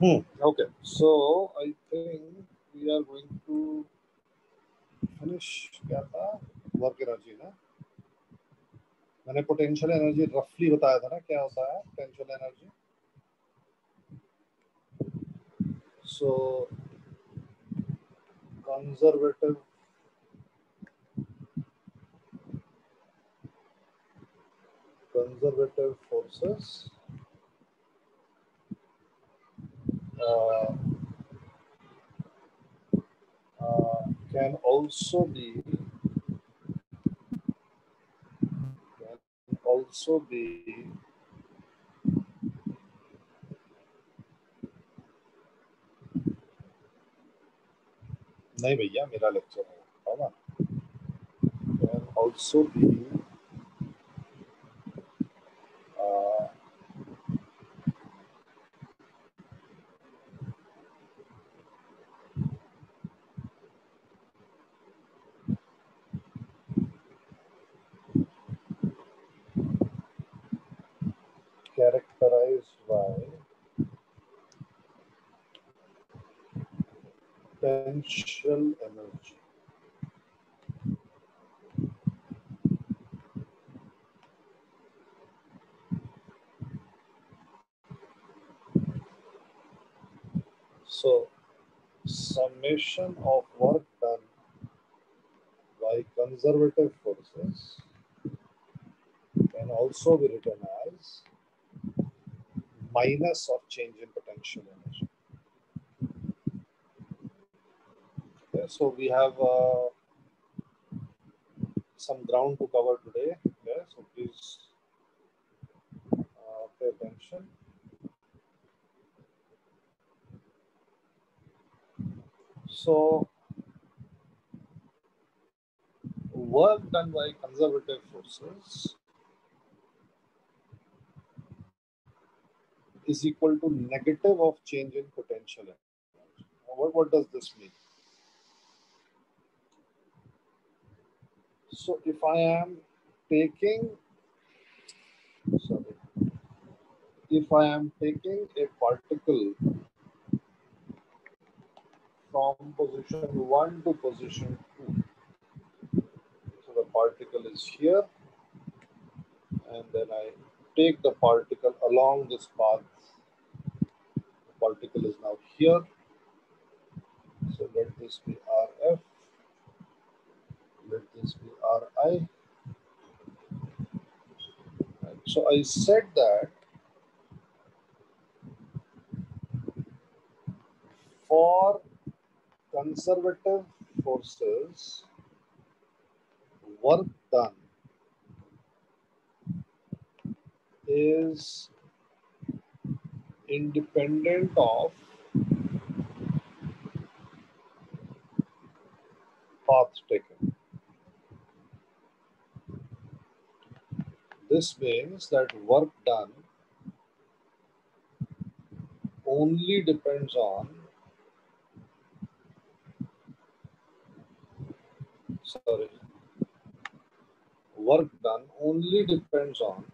Hmm. Okay, so I think we are going to finish क्या था? Work energy ना? मैंने पोटेंशियल एनर्जी रफली बताया था ना क्या होता है potential energy so conservative conservative forces can also be can also be नहीं भैया मेरा लेक्चर है ना can also be characterized by potential energy. So, summation of work done by conservative forces can also be written as minus of change in potential energy. Okay, so we have uh, some ground to cover today. Okay, so please uh, pay attention. So, work done by conservative forces is equal to negative of change in potential energy. What, what does this mean? So if I am taking, sorry, if I am taking a particle from position 1 to position 2, so the particle is here, and then I take the particle along this path particle is now here. So let this be RF. Let this be RI. So I said that for conservative forces, work done is independent of path taken. This means that work done only depends on sorry work done only depends on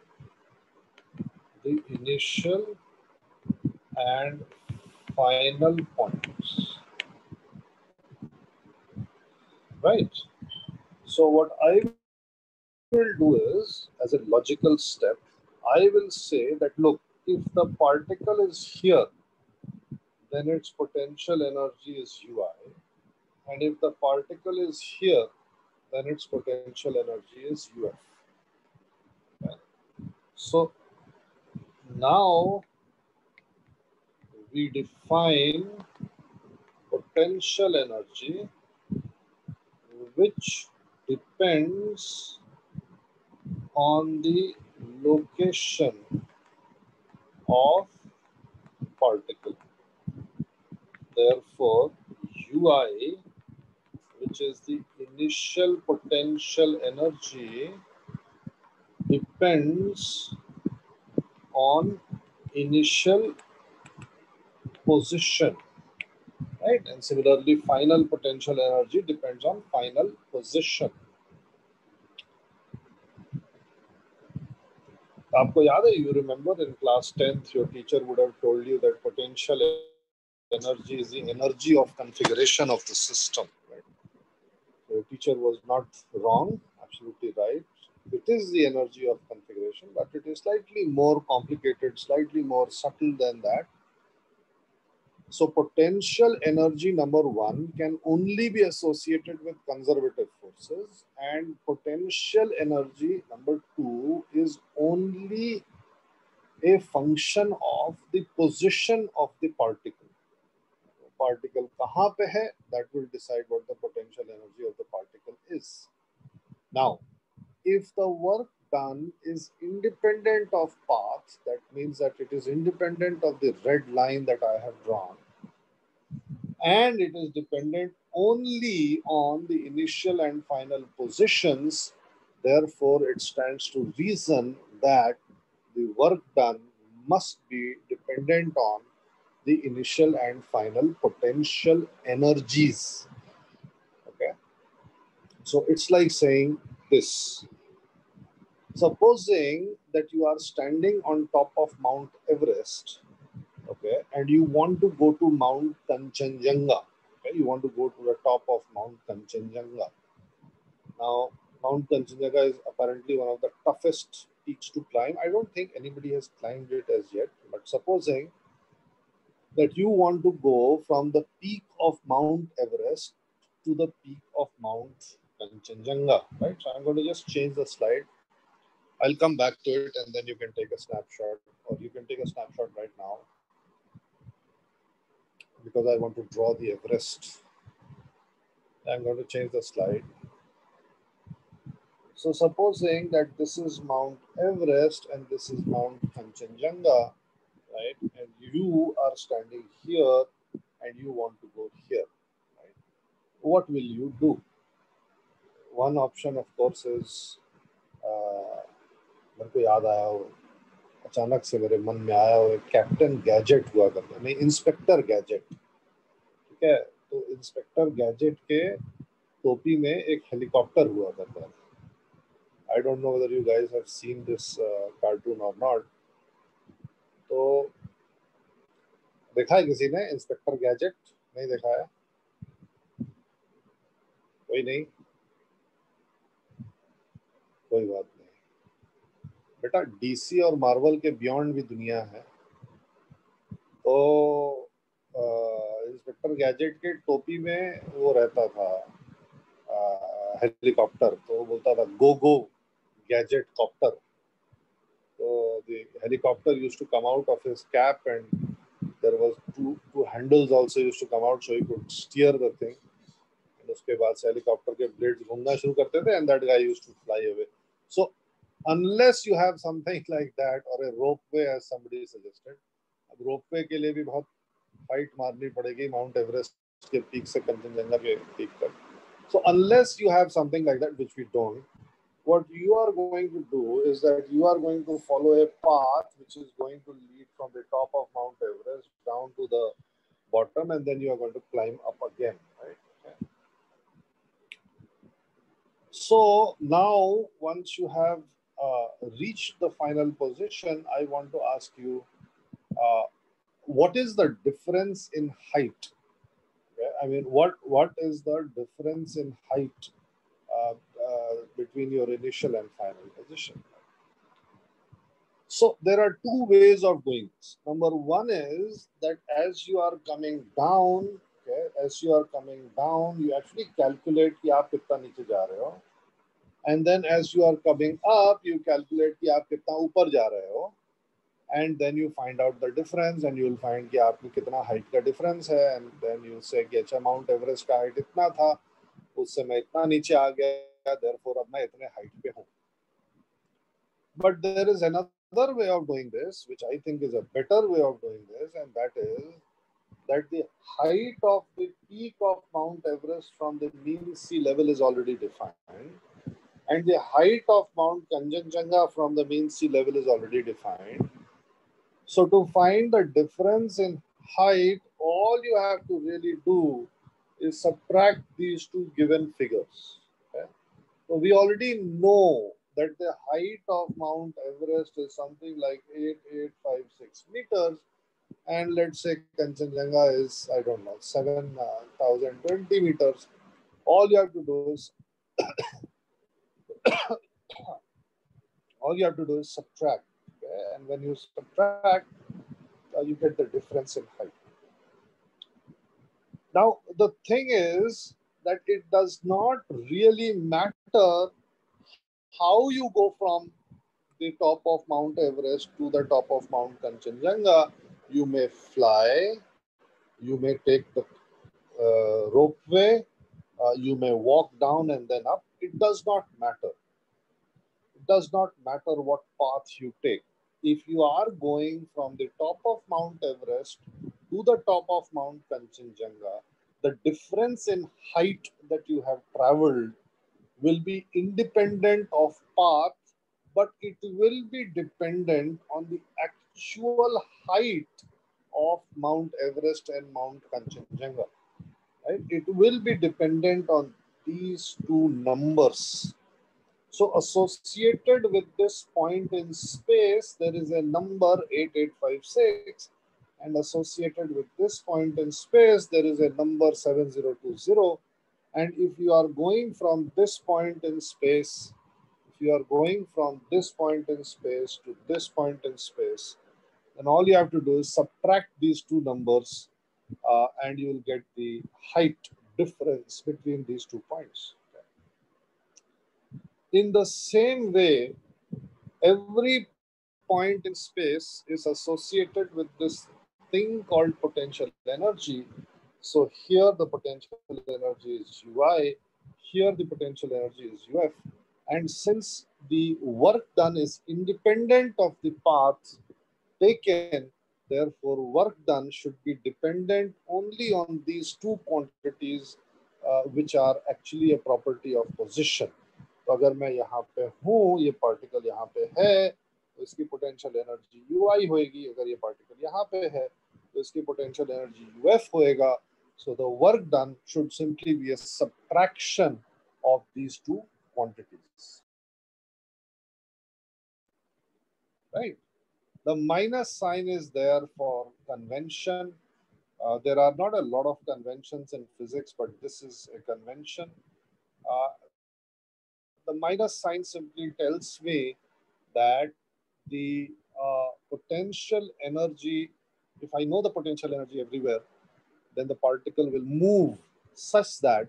the initial and final points. Right. So what I will do is, as a logical step, I will say that look, if the particle is here, then its potential energy is ui. And if the particle is here, then its potential energy is uf. Okay. So now we define potential energy which depends on the location of particle. Therefore, Ui, which is the initial potential energy, depends on initial position right and similarly final potential energy depends on final position आपको याद है you remember in class 10th your teacher would have told you that potential energy is the energy of configuration of the system. Right? The teacher was not wrong, absolutely right. It is the energy of configuration, but it is slightly more complicated, slightly more subtle than that. So potential energy number one can only be associated with conservative forces and potential energy number two is only a function of the position of the particle. Particle kahan pe hai, that will decide what the potential energy of the particle is. Now, if the work done is independent of path, that means that it is independent of the red line that I have drawn, and it is dependent only on the initial and final positions, therefore it stands to reason that the work done must be dependent on the initial and final potential energies. Okay. So it's like saying this. Supposing that you are standing on top of Mount Everest, okay, and you want to go to Mount Kanchenjunga, okay, you want to go to the top of Mount Kanchenjunga. Now, Mount Kanchenjunga is apparently one of the toughest peaks to climb. I don't think anybody has climbed it as yet, but supposing that you want to go from the peak of Mount Everest to the peak of Mount Kanchenjunga, right? So I'm going to just change the slide. I'll come back to it and then you can take a snapshot or you can take a snapshot right now because I want to draw the Everest. I'm going to change the slide. So supposing that this is Mount Everest and this is Mount Kanchenjunga, right? And you are standing here and you want to go here, right? What will you do? One option, of course, is मेरे को याद आया वो अचानक से मेरे मन में आया वो कैप्टन गैजेट हुआ करता नहीं इंस्पेक्टर गैजेट। ठीक है? तो इंस्पेक्टर गैजेट के टोपी में एक हेलीकॉप्टर हुआ करता। है I don't know whether you guys have seen this uh, cartoon or not. तो देखा है किसी ने? Inspector gadget? नहीं देखा है? कोई नहीं। कोई बात बेटा डीसी और मार्वल के बियॉन्ड भी दुनिया है। तो इंस्पेक्टर गैजेट के टोपी में वो रहता था हेलीकॉप्टर तो बोलता था गो गो गैजेट कॉप्टर तो helicopter used to come out of his cap and there was two two handles also used to come out so he could steer the thing उसके बाद से हेलीकॉप्टर के blade घूमना शुरू करते थे and that guy used to fly away so unless you have something like that or a ropeway as somebody suggested, अब ropeway के लिए भी बहुत फाइट मारनी पड़ेगी माउंट एवरेस्ट के पीक से कंचनजंगा के पीक तक. So unless you have something like that, which we don't, what you are going to do is that you are going to follow a path which is going to lead from the top of Mount Everest down to the bottom and then you are going to climb up again, right? Okay. So now once you have uh, reached the final position, I want to ask you, uh, what is the difference in height? Okay? I mean, what what is the difference in height uh, uh, between your initial and final position. So there are two ways of doing this. Number one is that as you are coming down, okay, as you are coming down, you actually calculate कि आप कितना नीचे जा रहे हो, and then as you are coming up you calculate ki aap kitna upar ja rahe ho and then you find out the difference and you'll find ki aapko kitna height ka difference hai and then you say ki acha mount everest ka height itna tha usse main itna niche aa gaya therefore ab main itne height pe hu but there is another way of doing this which i think is a better way of doing this and that is that the height of the peak of mount everest from the mean sea level is already defined and the height of mount kanchenjunga from the mean sea level is already defined so to find the difference in height all you have to really do is subtract these two given figures so we already know that the height of Mount Everest is something like 8856 meters. and let's say Kanchenjunga is, I don't know, 7,020 uh, meters. All you have to do is, all you have to do is subtract. And when you subtract, uh, you get the difference in height. Now, the thing is that it does not really matter how you go from the top of Mount Everest to the top of Mount Kanchenjunga you may fly, you may take the uh, ropeway, uh, you may walk down and then up. It does not matter. It does not matter what path you take. If you are going from the top of Mount Everest to the top of Mount Kanchenjunga, the difference in height that you have traveled will be independent of path, but it will be dependent on the actual height of Mount Everest and Mount Kanchenjunga. Right? It will be dependent on these two numbers. So associated with this point in space, there is a number 8856 and associated with this point in space, there is a number 7020. And if you are going from this point in space, if you are going from this point in space to this point in space, then all you have to do is subtract these two numbers uh, and you will get the height difference between these two points. In the same way, every point in space is associated with this thing called potential energy. So here the potential energy is Ui, here the potential energy is UF. And since the work done is independent of the path taken, therefore work done should be dependent only on these two quantities uh, which are actually a property of position. तो अगर मैं यहाँ पे हूँ ये particle यहाँ पे है तो इसकी पोटेंशियल एनर्जी यू आई होएगी अगर ये पार्टिकल यहाँ पे है तो इसकी पोटेंशियल एनर्जी यू एफ़ होएगा the work done should simply be a subtraction of these two quantities right the minus sign is there for convention. Uh, there are not a lot of conventions in physics, but this is a convention. Uh, the minus sign simply tells me that the uh, potential energy, if I know the potential energy everywhere, then the particle will move such that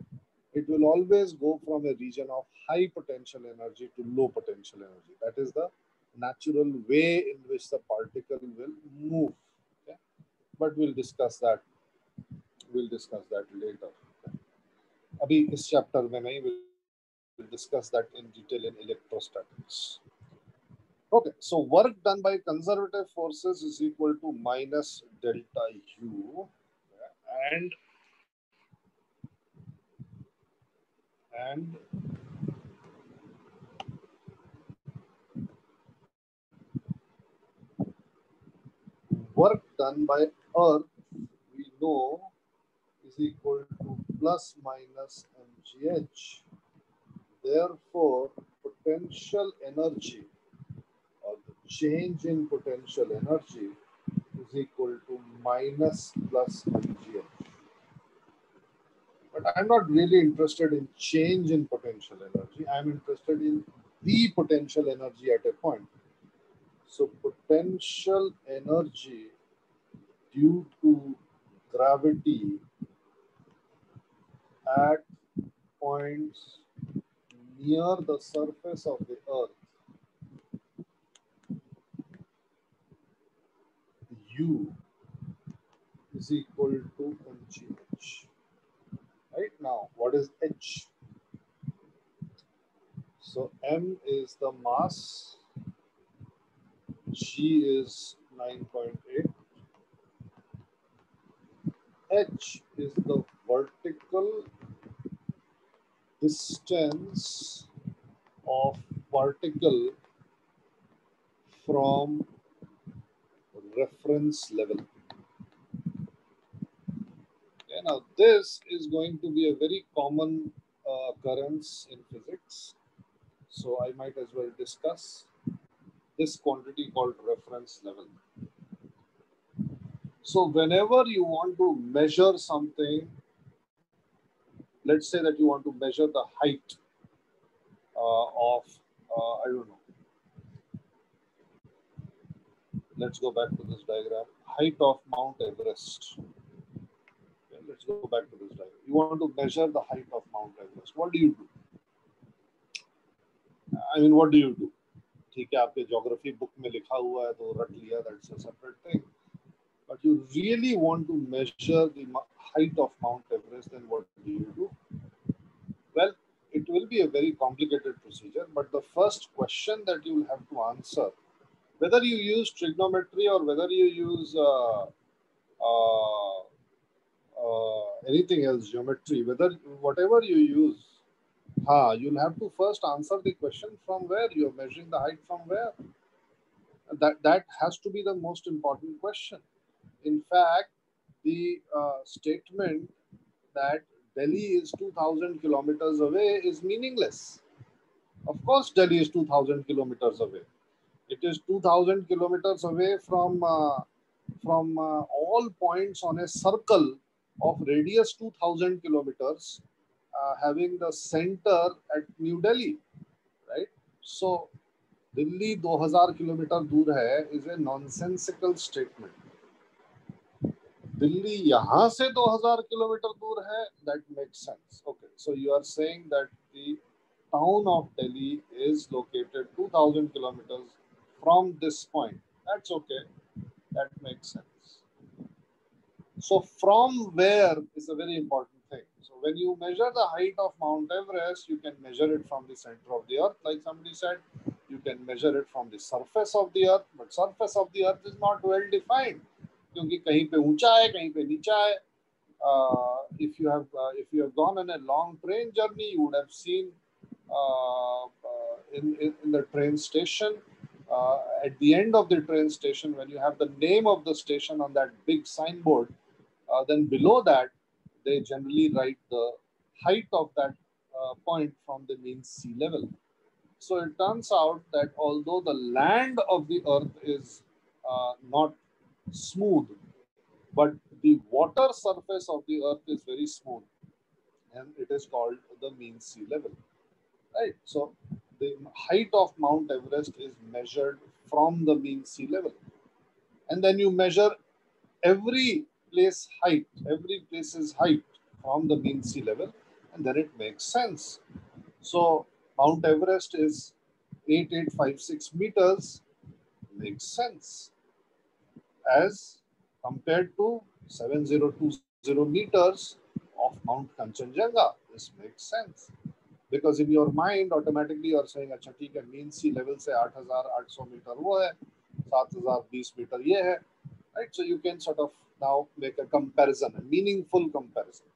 it will always go from a region of high potential energy to low potential energy. That is the natural way in which the particle will move. Okay? But we'll discuss that. We'll discuss that later. Okay? अभी इस chapter में नहीं we'll discuss that in detail in electrostatics. Okay, so work done by conservative forces is equal to minus delta U and and work done by Earth, we know, is equal to plus minus mgh. Therefore, potential energy or the change in potential energy is equal to minus plus mgh. But I'm not really interested in change in potential energy. I'm interested in the potential energy at a point. So potential energy due to gravity at points near the surface of the earth u is equal to mgh. Right now what is h? So m is the mass g is 9.8 h is the vertical distance of particle from reference level. Okay, now this is going to be a very common uh, occurrence in physics. So I might as well discuss this quantity called reference level. So whenever you want to measure something, let's say that you want to measure the height uh, of, uh, I don't know. Let's go back to this diagram. Height of Mount Everest. Okay, let's go back to this diagram. You want to measure the height of Mount Everest. What do you do? I mean, what do you do? ठीक है आपके geography book में लिखा हुआ है तो रट लिया that's a separate thing but you really want to measure the height of Mount Everest, then what do you do? Well, it will be a very complicated procedure, but the first question that you will have to answer, whether you use trigonometry or whether you use uh, uh, uh, anything else, geometry, whether whatever you use, ha, you'll have to first answer the question from where you're measuring the height from where. That that has to be the most important question in fact, the uh, statement that Delhi is 2000 kilometers away is meaningless. Of course, Delhi is 2000 kilometers away. It is 2000 kilometers away from, uh, from uh, all points on a circle of radius 2000 kilometers uh, having the center at New Delhi, right? So, Delhi 2000 kilometer dur hai is a nonsensical statement. Delhi yahan se 2000 kilometer. That makes sense. Okay, so you are saying that the town of Delhi is located 2000 kilometers from this point. That's okay. That makes sense. So from where is a very important thing. So when you measure the height of Mount Everest, you can measure it from the center of the earth. Like somebody said, you can measure it from the surface of the earth, but surface of the earth is not well defined. क्योंकि कहीं पे ऊंचा है कहीं पे नीचा है if you have uh, if you have gone on a long train journey you would have seen uh, uh, in, in, in the train station uh, at the end of the train station when you have the name of the station on that big signboard uh, then below that they generally write the height of that uh, point from the mean sea level so it turns out that although the land of the earth is not smooth, but the water surface of the earth is very smooth and it is called the mean sea level. Right? So the height of Mount Everest is measured from the mean sea level. And then you measure every place height, every place's height from the mean sea level, and then it makes sense. So Mount Everest is 8856 meters, makes sense as compared to 7020 meters of Mount Kanchenjunga. This makes sense. Because in your mind, automatically you're saying, अच्छा ठीक है mean sea level से 8800 metre वो है 7020 metre ये है right so you can sort of now make a comparison a meaningful comparison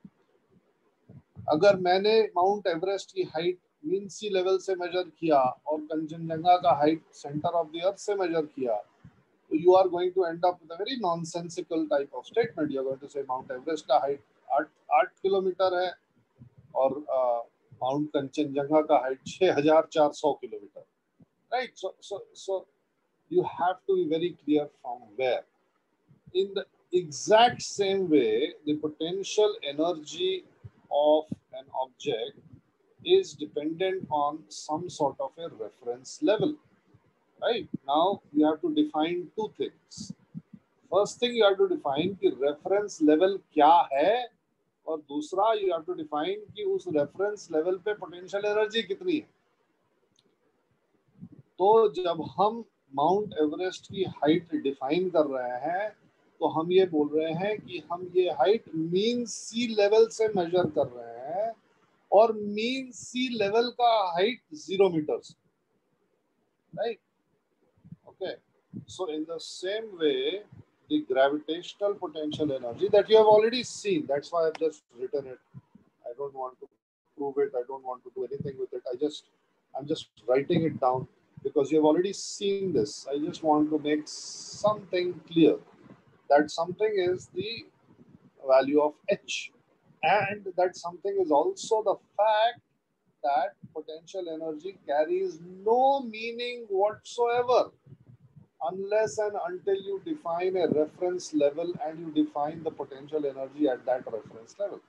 अगर मैंने माउंट एवरेस्ट की हाइट मीन सी लेवल से मेजर किया और कंचनजंगा का height centre of the earth से मेजर किया you are going to end up with a very nonsensical type of statement. You're going to say Mount Everest का height आठ आठ kilometre है और माउंट कंचनजंगा का हाइट छह हजार चार सौ kilometre right so so so you have to be very clear from where in the exact same way the potential energy of an object is dependent on some sort of a reference level Right now you have to define two things first thing you have to define कि reference level क्या है और दूसरा you have to define कि उस reference level पे potential energy कितनी है तो जब हम माउंट एवरेस्ट की हाइट डिफाइन कर रहे हैं तो हम ये बोल रहे हैं कि हम ये हाइट मीन सी लेवल से मेजर कर रहे हैं और मीन सी लेवल का height zero metres right Okay. So in the same way, the gravitational potential energy that you have already seen, that's why I've just written it. I don't want to prove it. I don't want to do anything with it. I just, I'm just writing it down because you have already seen this. I just want to make something clear. That something is the value of H. And that something is also the fact that potential energy carries no meaning whatsoever unless and until you define a reference level and you define the potential energy at that reference level.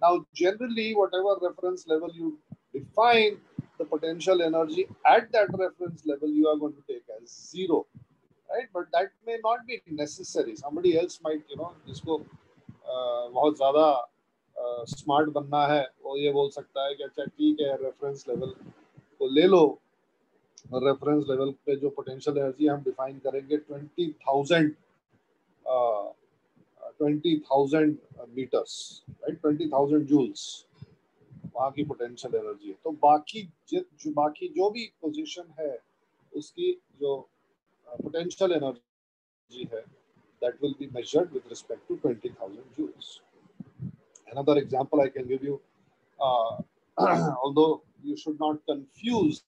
Now, generally, whatever reference level you define, the potential energy at that reference level you are going to take as zero, right? But that may not be necessary. Somebody else might, you know, जिसको बहुत ज़्यादा smart बनना है वो ये बोल सकता है कि अच्छा ठीक है रेफरेंस लेवल को ले लो रेफरेंस लेवल पे जो पोटेंशियल एनर्जी हम डिफाइन करेंगे twenty thousand twenty thousand metres right twenty thousand joules वहाँ की पोटेंशियल एनर्जी है तो बाकी जो बाकी जो भी पोजीशन है उसकी जो पोटेंशियल एनर्जी है that will be measured with respect to 20,000 joules. Another example I can give you, uh, although you should not confuse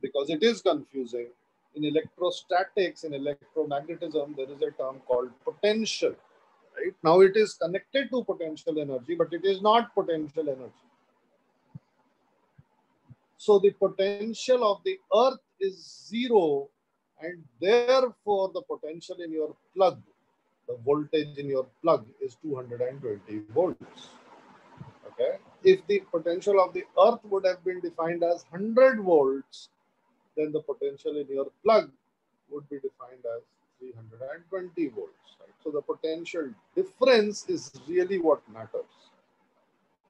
because it is confusing. In electrostatics, in electromagnetism, there is a term called potential. Right now, it is connected to potential energy, but it is not potential energy. So the potential of the Earth is zero, and therefore the potential in your plug, the voltage in your plug is 220 volts. Okay. If the potential of the Earth would have been defined as 100 volts, then the potential in your plug would be defined as 320 volts. Right? So the potential difference is really what matters.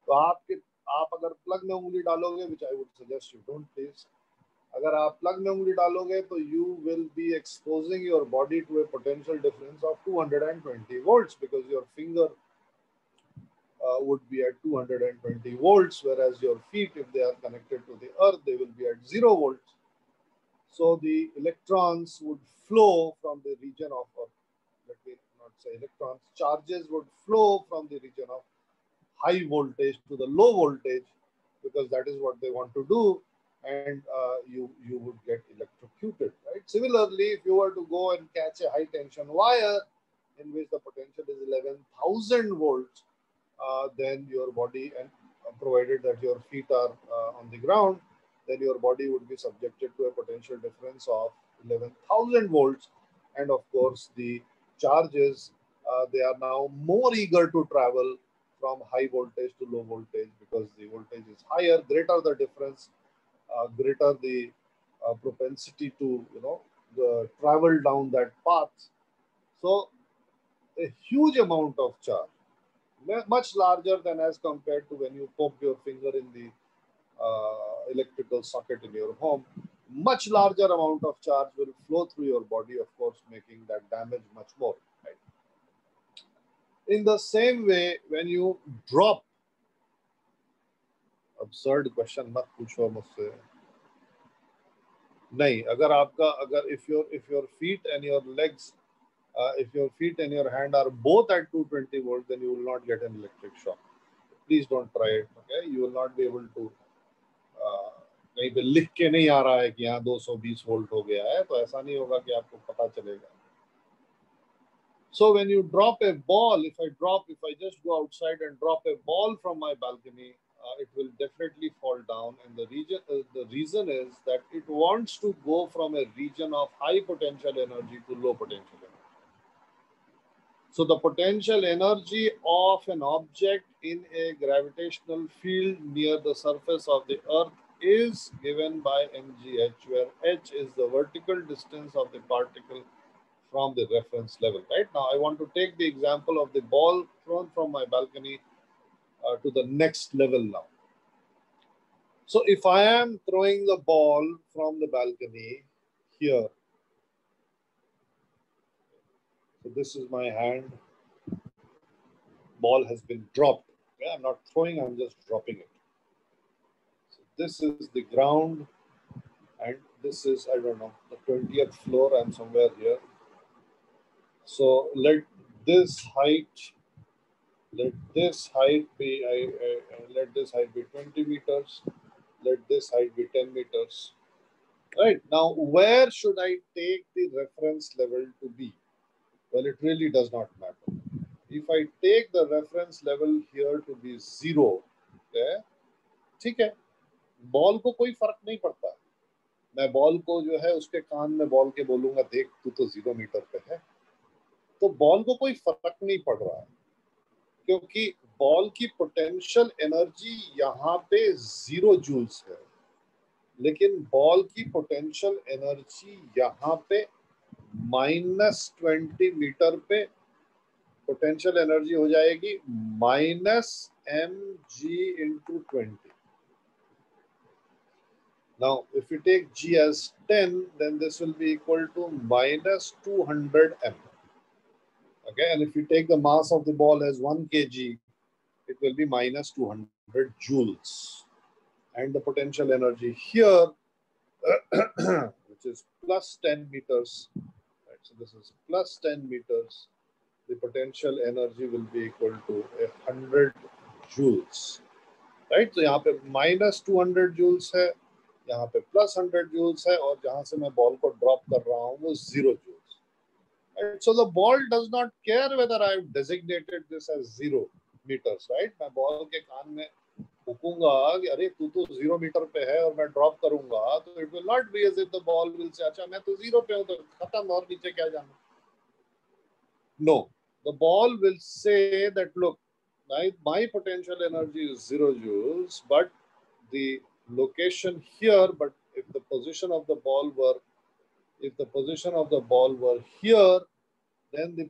तो आपके आप अगर plug में उंगली डालोगे विच I would suggest you don't please अगर आप plug में उंगली डालोगे तो you will be exposing your body to A potential difference of 220 volts because your finger uh, would be at 220 volts whereas your feet if they are connected to the earth they will be at 0 volts so the electrons would flow from the region of, or let me not say electrons, charges would flow from the region of high voltage to the low voltage because that is what they want to do and uh, you, you would get electrocuted, right? Similarly, if you were to go and catch a high tension wire in which the potential is 11,000 volts, uh, then your body, and uh, provided that your feet are uh, on the ground, then your body would be subjected to a potential difference of 11,000 volts. And of course, the charges, uh, they are now more eager to travel from high voltage to low voltage because the voltage is higher, greater the difference, uh, greater the uh, propensity to, you know, the travel down that path. So a huge amount of charge, much larger than as compared to when you poke your finger in the uh, electrical socket in your home, much larger amount of charge will flow through your body, of course, making that damage much more. Right? In the same way, when you drop, absurd question मत पूछो मुझसे नहीं अगर आपका अगर if your if your feet and your legs uh, if your feet and your hand are both at 220 volts then you will not get an electric shock please don't try it okay you will not be able to कहीं पे लिख के नहीं आ रहा है कि यहाँ 220 volt हो गया है तो ऐसा नहीं होगा कि आपको पता चलेगा So when you drop a ball, if I drop, if I just go outside and drop a ball from my balcony, uh, it will definitely fall down. And the region, uh, the reason is that it wants to go from a region of high potential energy to low potential energy. So the potential energy of an object in a gravitational field near the surface of the Earth is given by mgh, where h is the vertical distance of the particle from the reference level, right? Now, I want to take the example of the ball thrown from my balcony uh, to the next level now. So if I am throwing the ball from the balcony here, so this is my hand, ball has been dropped. Okay? I'm not throwing, I'm just dropping it this is the ground and this is i don't know the 20th floor i'm somewhere here so let this height let this height be I, I, let this height be 20 meters let this height be 10 meters right now where should i take the reference level to be well it really does not matter if i take the reference level here to be zero okay ठीक है ball को कोई फ़र्क नहीं पड़ता। मैं ball को जो है उसके कान में बॉल के बोलूँगा, देख, तू तो ज़ीरो मीटर पे है। तो बॉल को कोई फ़र्क नहीं पड़ रहा है, क्योंकि बॉल की पोटेंशियल एनर्जी यहाँ पे ज़ीरो जूल्स है। लेकिन बॉल की पोटेंशियल एनर्जी यहाँ पे माइनस ट्वेंटी मीटर पे पोटेंशियल एनर्जी हो जाएगी minus M G into twenty Now, if you take G as 10, then this will be equal to minus 200 m. Okay, and if you take the mass of the ball as 1 kg, it will be minus 200 joules. And the potential energy here, which is plus 10 meters, right? So this is plus 10 meters. The potential energy will be equal to 100 joules, right? So यहाँ पे minus 200 joules है यहाँ पे plus hundred joules है और जहाँ से मैं बॉल को ड्रॉप कर रहा हूँ वो zero joules so the ball does not care whether I designated this as zero metres right मैं बॉल के कान में फूकूँगा कि अरे तू तो ज़ीरो मीटर पे है और मैं ड्रॉप करूँगा तो it will not be as if the ball will say अच्छा मैं तो ज़ीरो पे हूँ तो खत्म, और नीचे क्या जाना? No the ball will say that look my potential energy is zero joules, but the location here, but if the position of the ball were, if the position of the ball were here, then the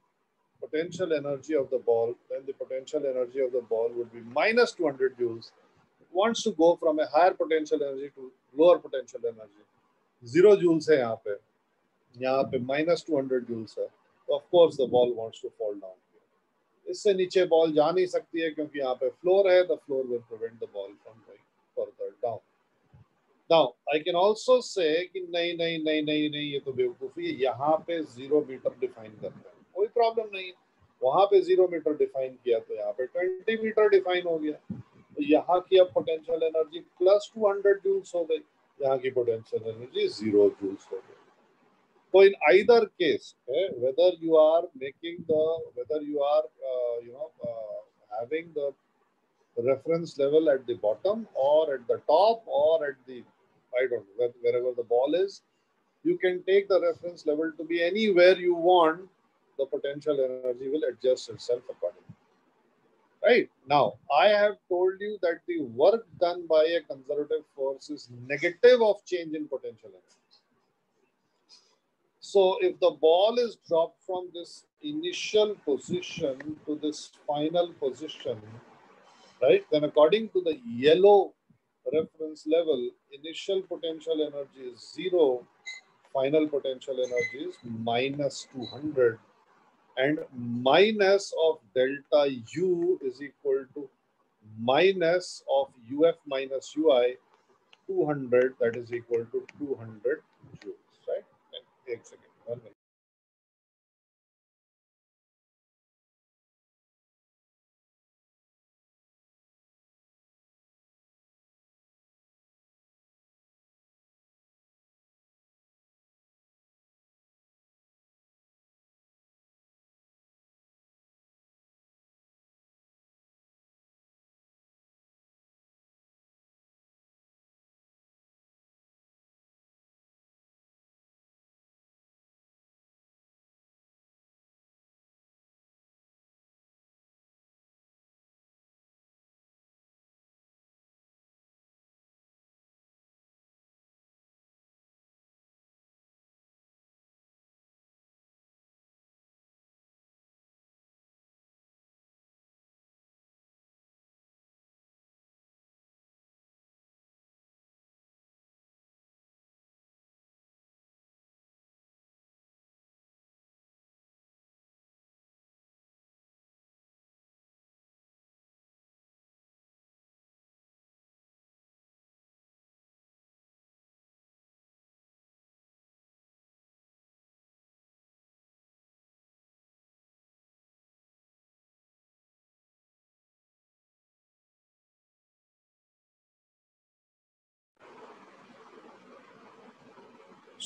potential energy of the ball, then the potential energy of the ball would be minus 200 joules. It wants to go from a higher potential energy to lower potential energy. Zero joules है यहाँ पे, यहाँ पे minus 200 joules है. So of course the ball wants to fall down. इससे नीचे ball जा नहीं सकती है क्योंकि यहाँ पे फ्लोर है the floor will prevent the ball from going further down. now I can also say नहीं नहीं नहीं नहीं नहीं, ये तो बेवकूफ़ी है। यहाँ पे ज़ीरो मीटर डिफाइन करते हैं। कोई प्रॉब्लम नहीं है। वहाँ पे ज़ीरो मीटर डिफाइन किया तो यहाँ पे ट्वेंटी मीटर डिफाइन हो गया। तो यहाँ की अब potential energy plus two hundred joules हो गई। यहाँ की पोटेंशियल एनर्जी ज़ीरो जूल्स हो गई। तो in either case whether you are making the whether you are you know having the reference level at the bottom or at the top or at the I don't know wherever the ball is you can take the reference level to be anywhere you want the potential energy will adjust itself accordingly right now I have told you that the work done by a conservative force is negative of change in potential energy so if the ball is dropped from this initial position to this final position right? Then according to the yellow reference level, initial potential energy is zero, final potential energy is minus 200 and minus of delta U is equal to minus of UF minus UI 200 that is equal to 200 joules, right? And, one minute.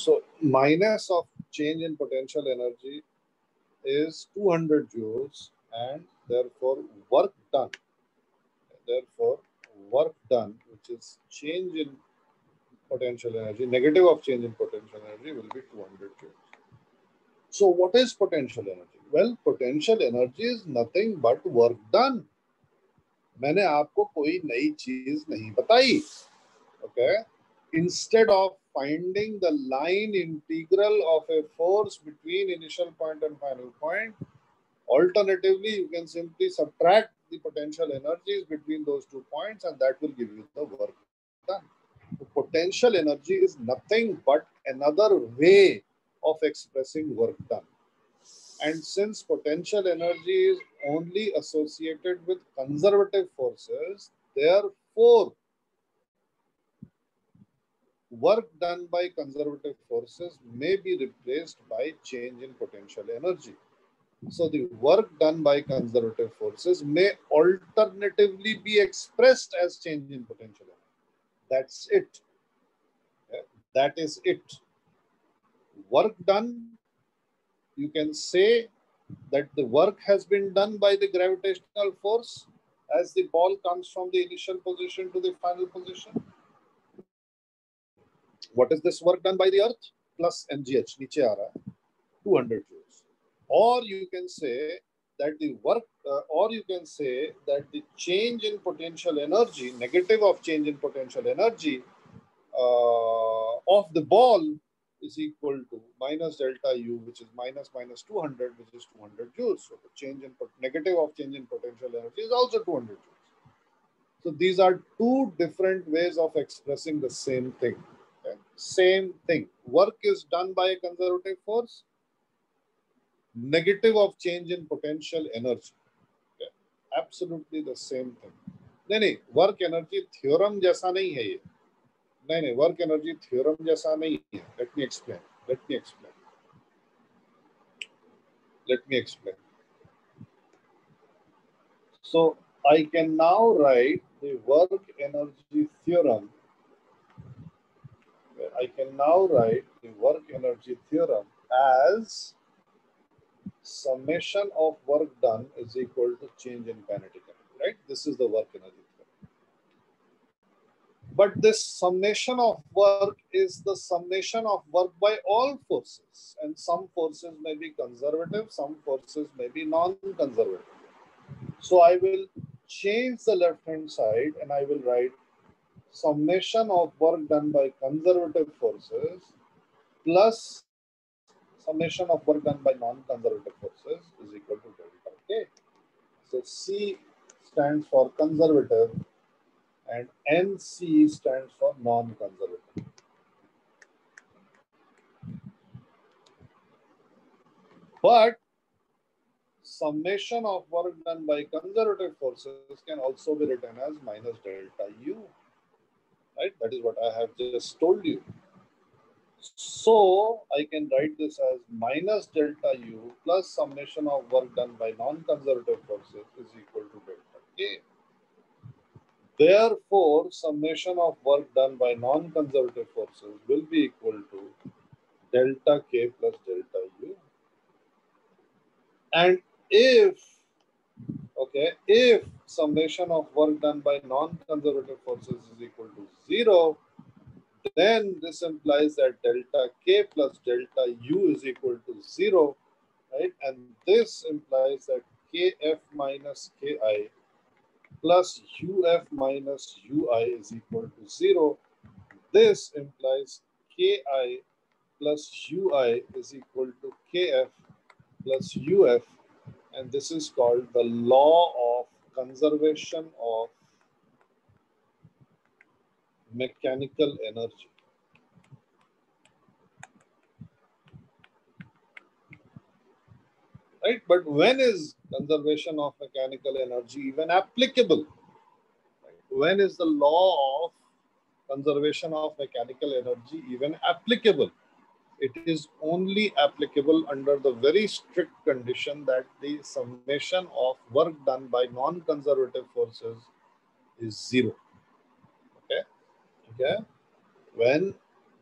So minus of change in potential energy is 200 joules and therefore work done, therefore work done, which is change in potential energy, negative of change in potential energy will be 200 joules. So what is potential energy? Well, potential energy is nothing but work done. मैंने आपको कोई नई चीज़ नहीं बताई okay instead of finding the line integral of a force between initial point and final point alternatively you can simply subtract the potential energies between those two points and that will give you the work done. The potential energy is nothing but another way of expressing work done. And since potential energy is only associated with conservative forces, therefore, work done by conservative forces may be replaced by change in potential energy. So the work done by conservative forces may alternatively be expressed as change in potential energy. That's it. That is it. Work done you can say that the work has been done by the gravitational force as the ball comes from the initial position to the final position. What is this work done by the earth? Plus mgh, niche aa raha hai, 200 joules. Or you can say that the work, uh, or you can say that the change in potential energy, negative of change in potential energy uh, of the ball is equal to minus delta U, which is minus minus 200, which is 200 joules. So the change in negative of change in potential energy is also 200 joules. So these are two different ways of expressing the same thing. Okay? Same thing. Work is done by a conservative force. Negative of change in potential energy. Okay? Absolutely the same thing. नहीं नहीं work energy theorem जैसा नहीं है ये नहीं नहीं work energy theorem जैसा नहीं है let me explain let me explain let me explain so i can now write the work energy theorem i can now write the work energy theorem as summation of work done is equal to change in kinetic energy right this is the work energy theorem. but this summation of work is the summation of work by all forces. And some forces may be conservative, some forces may be non-conservative. So I will change the left-hand side and I will write summation of work done by conservative forces plus summation of work done by non-conservative forces is equal to delta K. So C stands for conservative and NC stands for non-conservative. But summation of work done by conservative forces can also be written as minus delta U. Right? That is what I have just told you. So I can write this as minus delta U plus summation of work done by non-conservative forces is equal to delta K. Therefore, summation of work done by non-conservative forces will be equal to delta K plus delta U. And if, okay, if summation of work done by non-conservative forces is equal to zero, then this implies that delta K plus delta U is equal to zero, right? And this implies that Kf minus Ki plus uf minus ui is equal to 0. This implies ki plus ui is equal to kf plus uf and this is called the law of conservation of mechanical energy. right? But when is conservation of mechanical energy even applicable? When is the law of conservation of mechanical energy even applicable? It is only applicable under the very strict condition that the summation of work done by non-conservative forces is zero. Okay? Okay? When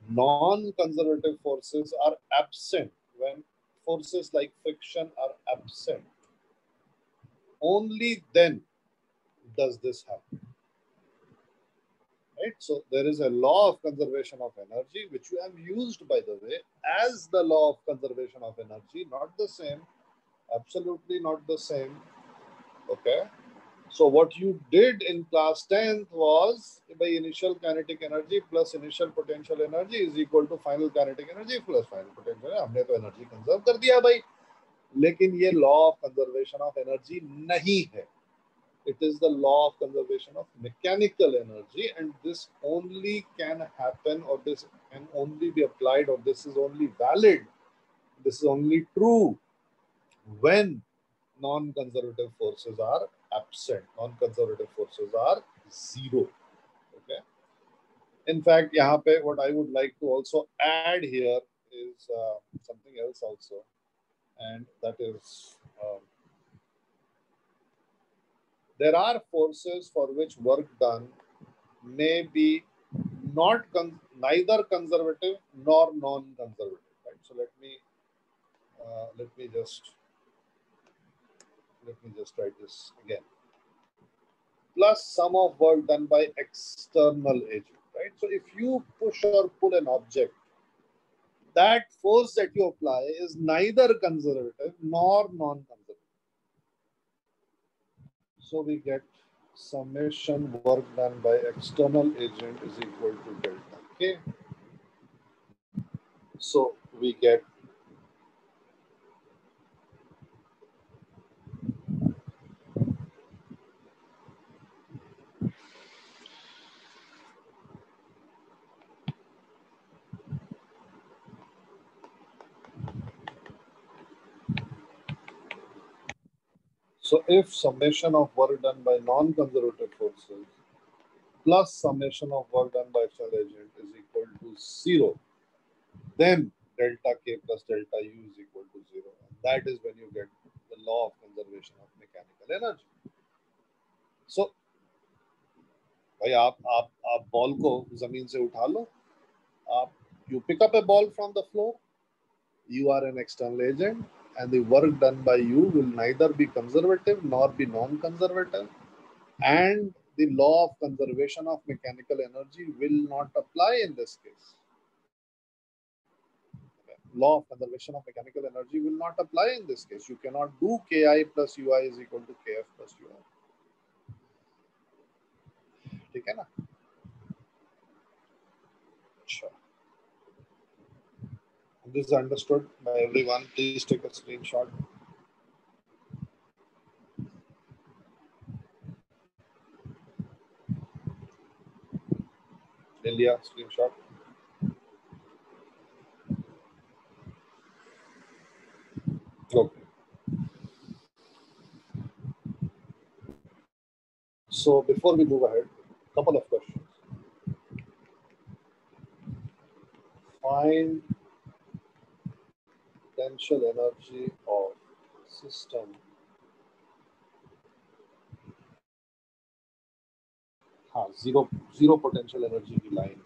non-conservative forces are absent, when forces like friction are absent, only then does this happen right? So there is a law of conservation of energy, which you have used, by the way, as the law of conservation of energy, not the same, absolutely not the same, okay? So what you did in class 10th was by initial kinetic energy plus initial potential energy is equal to final kinetic energy plus final potential. हमने तो energy conserve कर दिया भाई लेकिन ये law of conservation of energy नहीं है it is the law of conservation of mechanical energy and this only can happen or this can only be applied or this is only valid. This is only true when non-conservative forces are absent. Non-conservative forces are zero. Okay? In fact pe what i would like to also add here is uh, something else also and that is um, there are forces for which work done may be not con neither conservative nor non-conservative right? So let me uh, let me just let me just write this again. Plus sum of work done by external agent right? So if you push or pull an object that force that you apply is neither conservative nor non-conservative so we get summation work done by external agent is equal to delta K. So we get So if summation of work done by non-conservative forces plus summation of work done by external agent is equal to zero, then delta K plus delta U is equal to zero. And that is when you get the law of conservation of mechanical energy. So भाई आप आप आप ball को जमीन से उठा लो आप you pick up a ball from the floor you are an external agent and the work done by you will neither be conservative nor be non-conservative and the law of conservation of mechanical energy will not apply in this case law of conservation of mechanical energy will not apply in this case you cannot do ki plus ui is equal to kf plus ui ठीक है ना this is understood by everyone. Please take a screenshot. India screenshot. Okay. So before we move ahead, couple of questions. Find potential energy of system. हाँ zero zero potential energy की line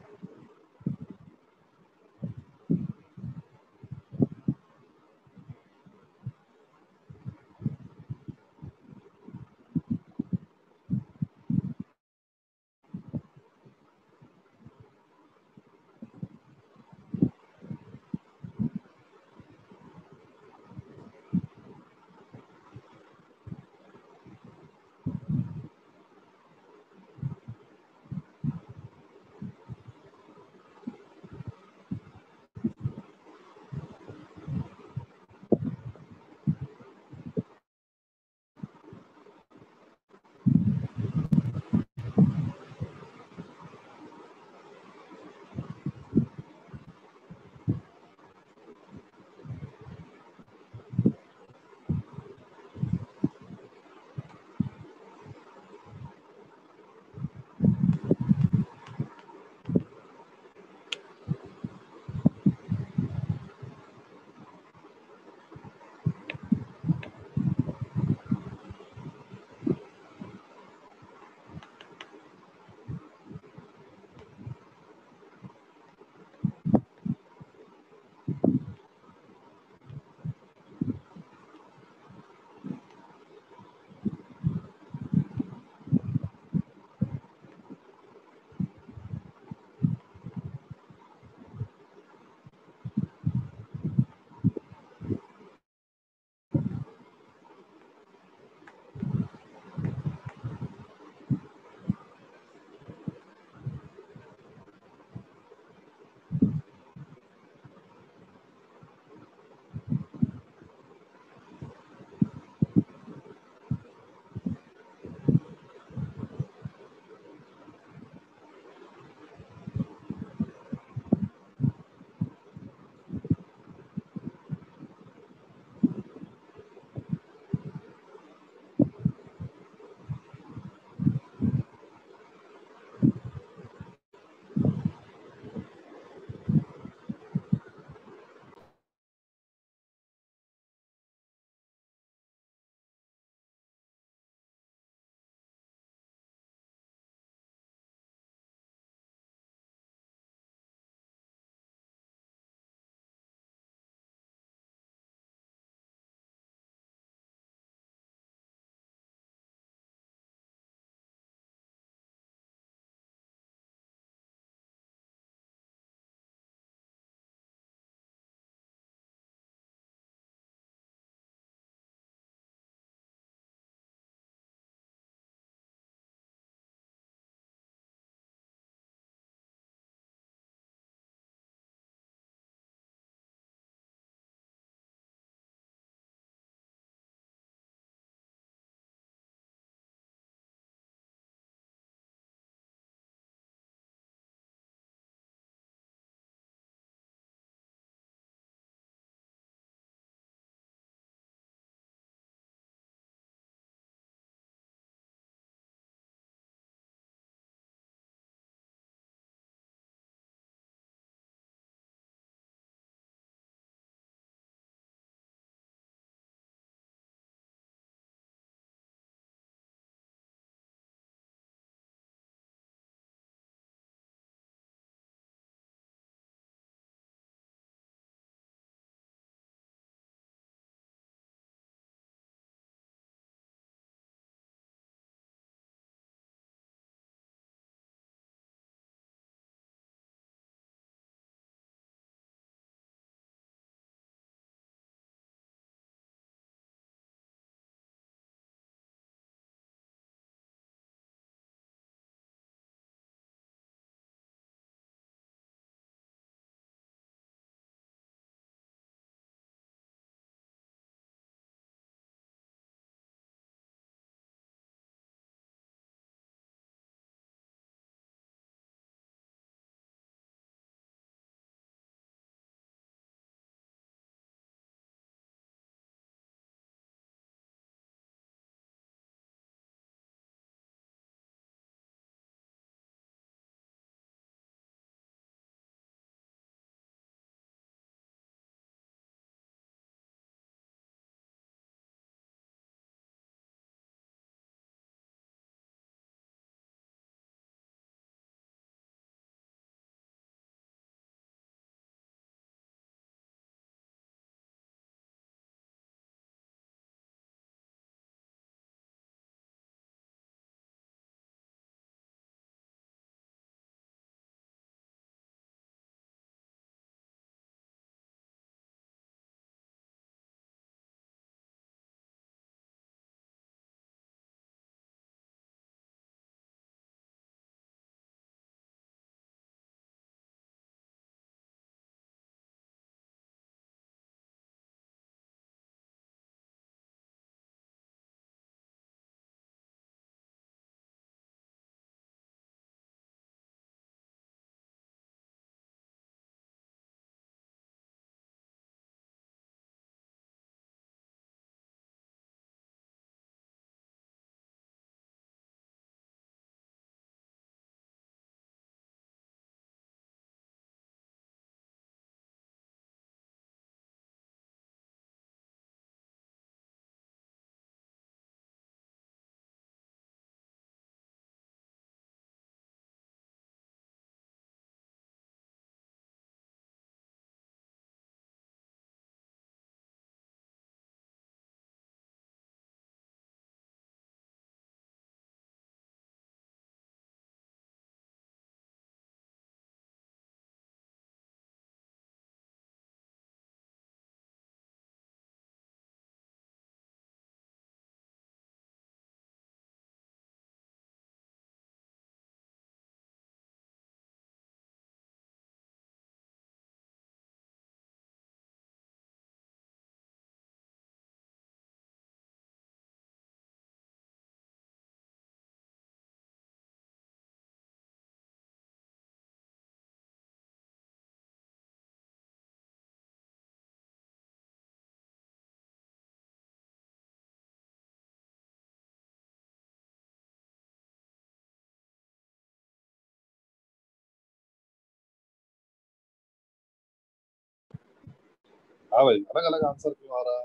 हाँ भाई अलग अलग answer क्यों आ रहा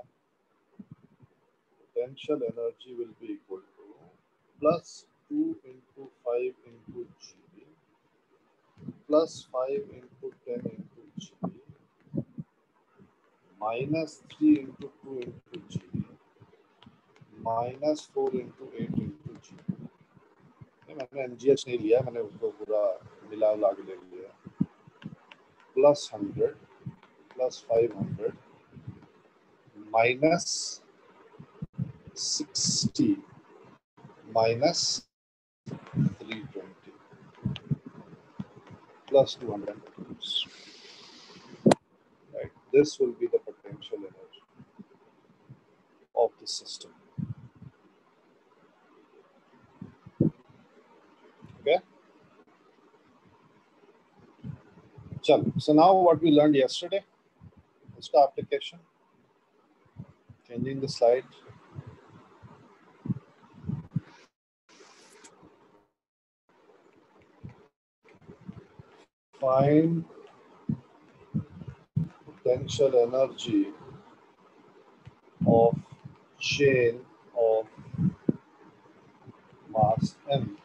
potential energy will be equal to plus two into five into G plus five into ten into G minus three into two into G minus four into eight into G मैंने N जी H नहीं लिया, मैंने उसको पूरा मिला उला ले लिया। Plus hundred plus 500 minus 60 minus 320 plus 200 Right, this will be the potential energy of the system. Okay. So now what we learned yesterday, the application. Changing the slide. find potential energy of chain of mass m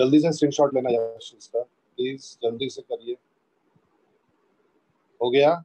जल्दी से screenshot लेना यार इसका please जल्दी से करिए। हो गया?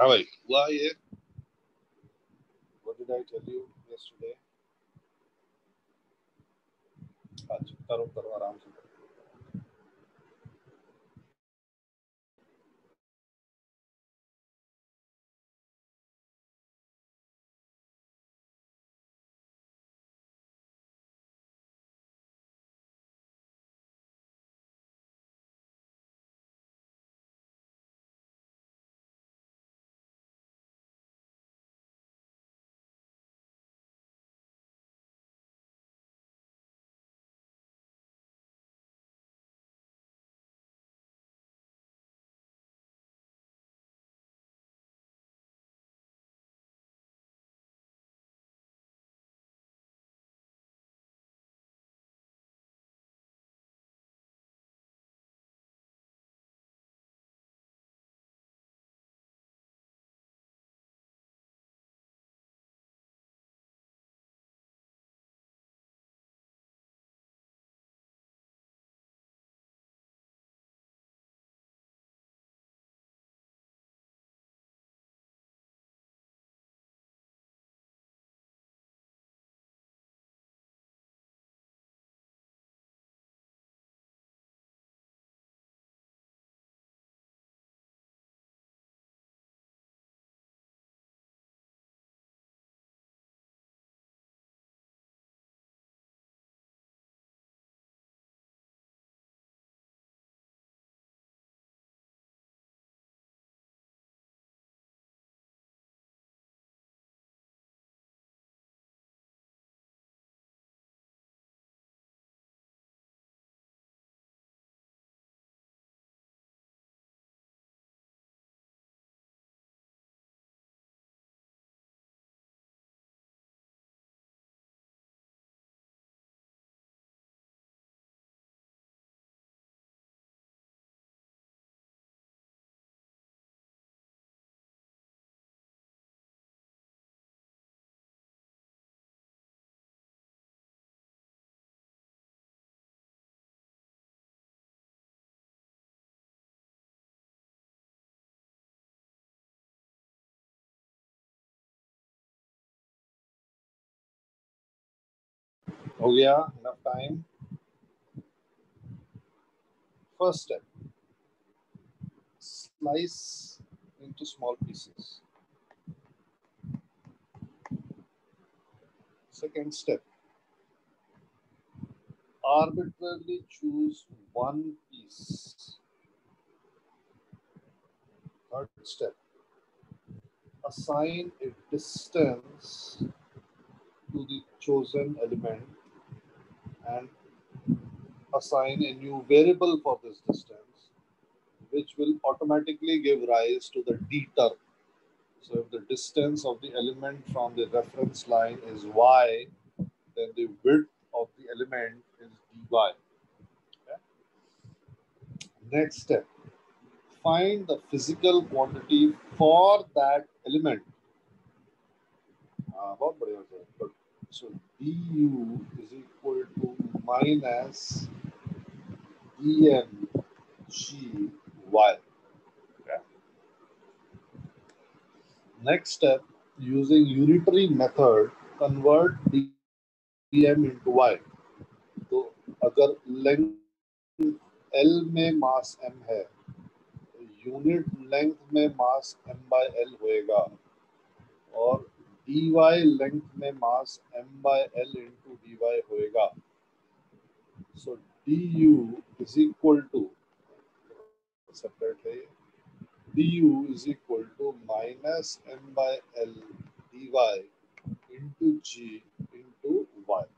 हाँ भाई हुआ ये What did I tell you yesterday? आज करो करो आराम से करो हो गया enough time first step slice into small pieces second step arbitrarily choose one piece third step assign a distance to the chosen element and assign a new variable for this distance, which will automatically give rise to the d term. So if the distance of the element from the reference line is y, then the width of the element is dy. Okay? Next step, find the physical quantity for that element. Uh, so du is equal to minus dm g y. Okay. Next step, using unitary method, convert dm into y. तो अगर length L में मास m है तो unit length में मास m by L होएगा और D Y length में mass M by L into D Y होएगा। So D U is equal to separate है D U is equal to minus M by L D Y into G into Y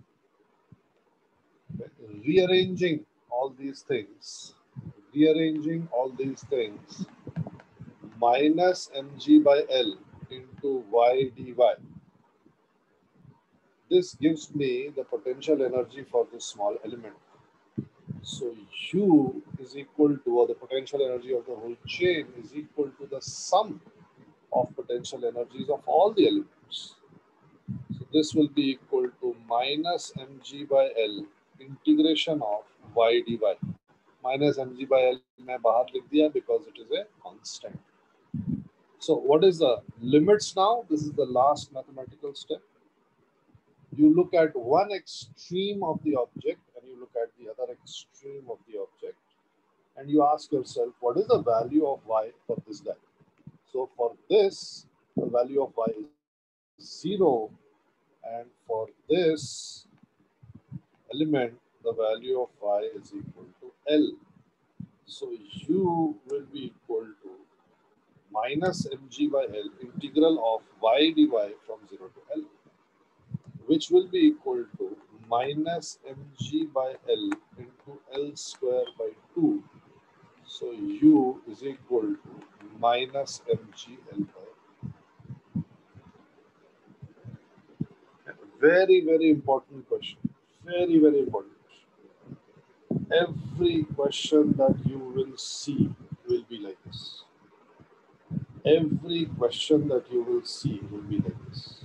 rearranging all these things, rearranging all these things, minus mg by l into y dy. This gives me the potential energy for this small element. So U is equal to, or the potential energy of the whole chain is equal to the sum of potential energies of all the elements. So this will be equal to minus mg by L integration of y dy. Minus mg by L मैं बाहर लिख दिया because it is a constant. So what is the limits now? This is the last mathematical step. You look at one extreme of the object and you look at the other extreme of the object and you ask yourself, what is the value of y for this guy? So for this, the value of y is 0 and for this element, the value of y is equal to L. So u will be equal to minus mg by L integral of y dy from 0 to L, which will be equal to minus mg by L into L square by 2. So u is equal to minus mg L by Very, very important question. Very, very important question. Every question that you will see will be like this every question that you will see will be like this.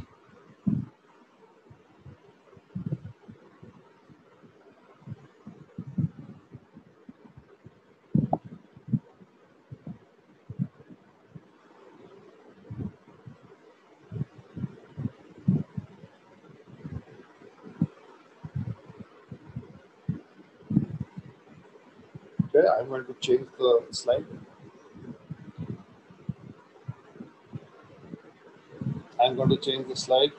Okay, I'm going to change the slide. I'm going to change the slide.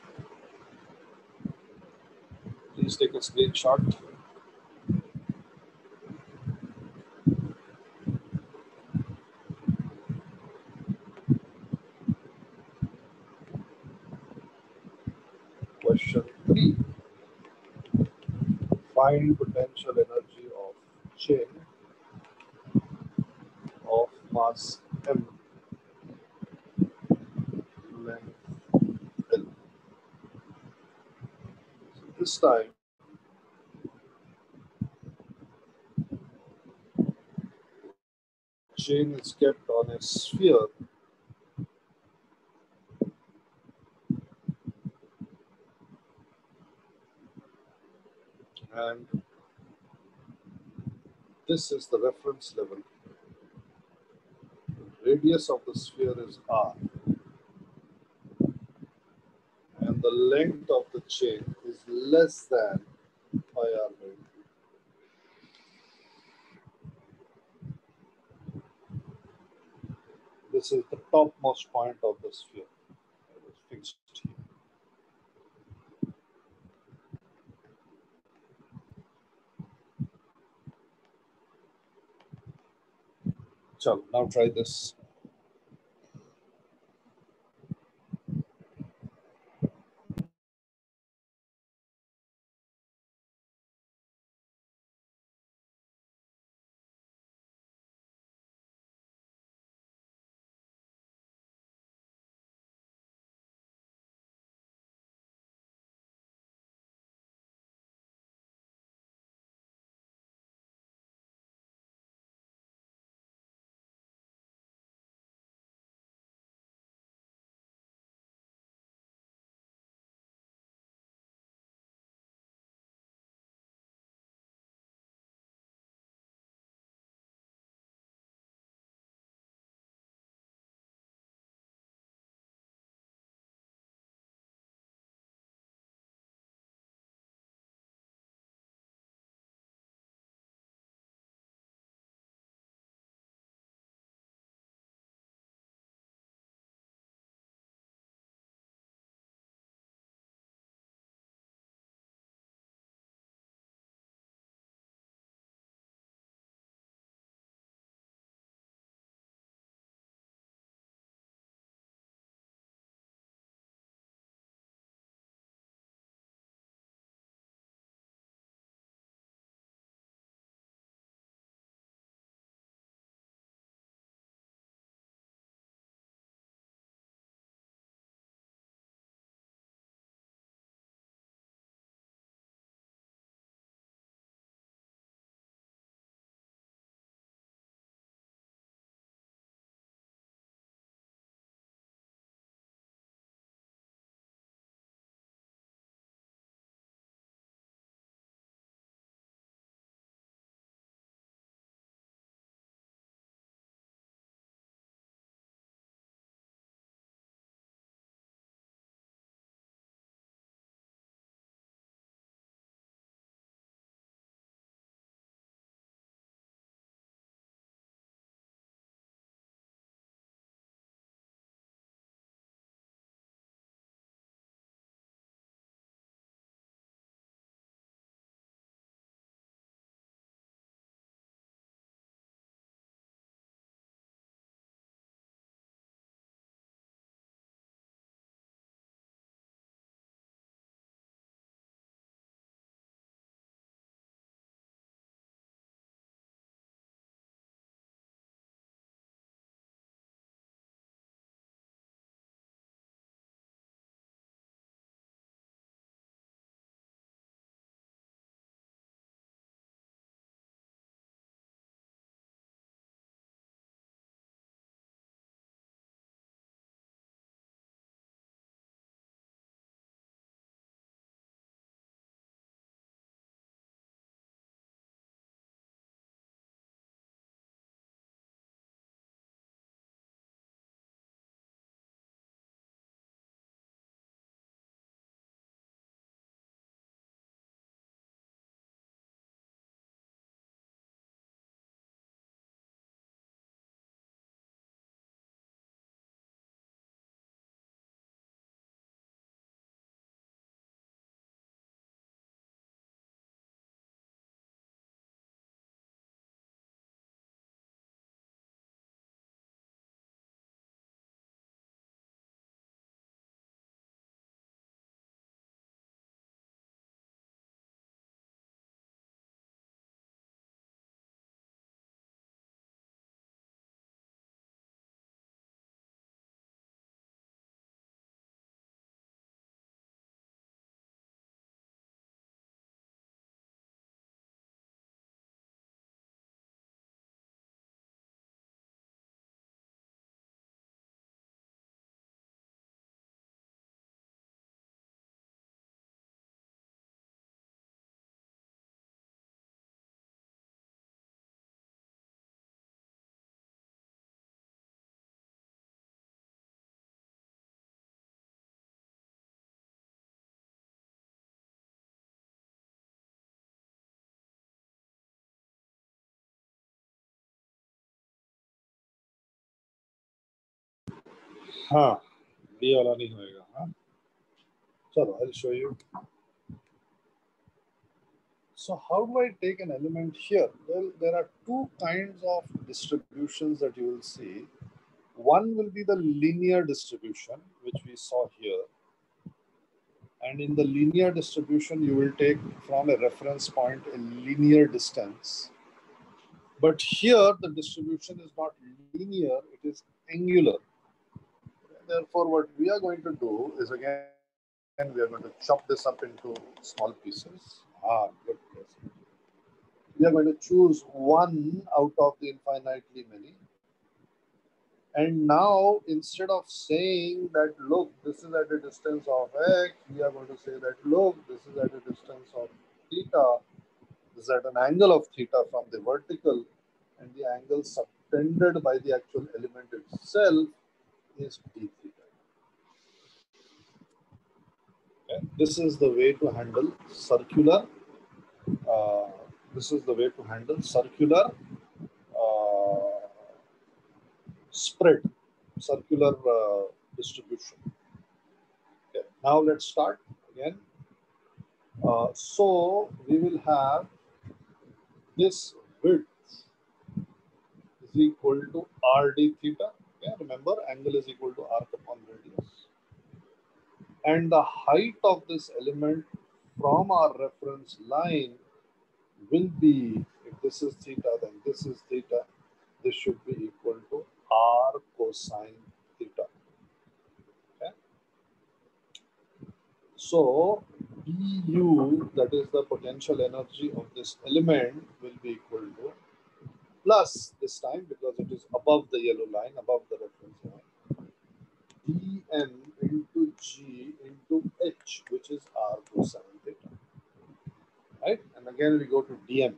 Please take a screenshot. Question three. Find potential energy of chain of mass m length time chain is kept on a sphere and this is the reference level. The radius of the sphere is r. And the length of the chain is less than pi r by 2. This is the topmost point of the sphere. It is fixed here. So now try this. हाँ ये वाला नहीं होएगा हाँ चलो I'll show you so how do I take an element here well there are two kinds of distributions that you will see one will be the linear distribution which we saw here and in the linear distribution you will take from a reference point a linear distance but here the distribution is not linear it is angular therefore, what we are going to do is again, and we are going to chop this up into small pieces. Ah, good. We are going to choose one out of the infinitely many. And now, instead of saying that, look, this is at a distance of x, we are going to say that, look, this is at a distance of theta. This is at an angle of theta from the vertical. And the angle subtended by the actual element itself is d theta. Okay. This is the way to handle circular. Uh, this is the way to handle circular uh, spread, circular uh, distribution. Okay. Now let's start again. Uh, so we will have this width is equal to RD theta yeah, remember angle is equal to arc upon radius. And the height of this element from our reference line will be, if this is theta, then this is theta. This should be equal to r cosine theta. Okay? So du, that is the potential energy of this element, will be equal to plus this time because it is above the yellow line, above the reference line, dm into g into h, which is r cosine theta. Right? And again, we go to dm.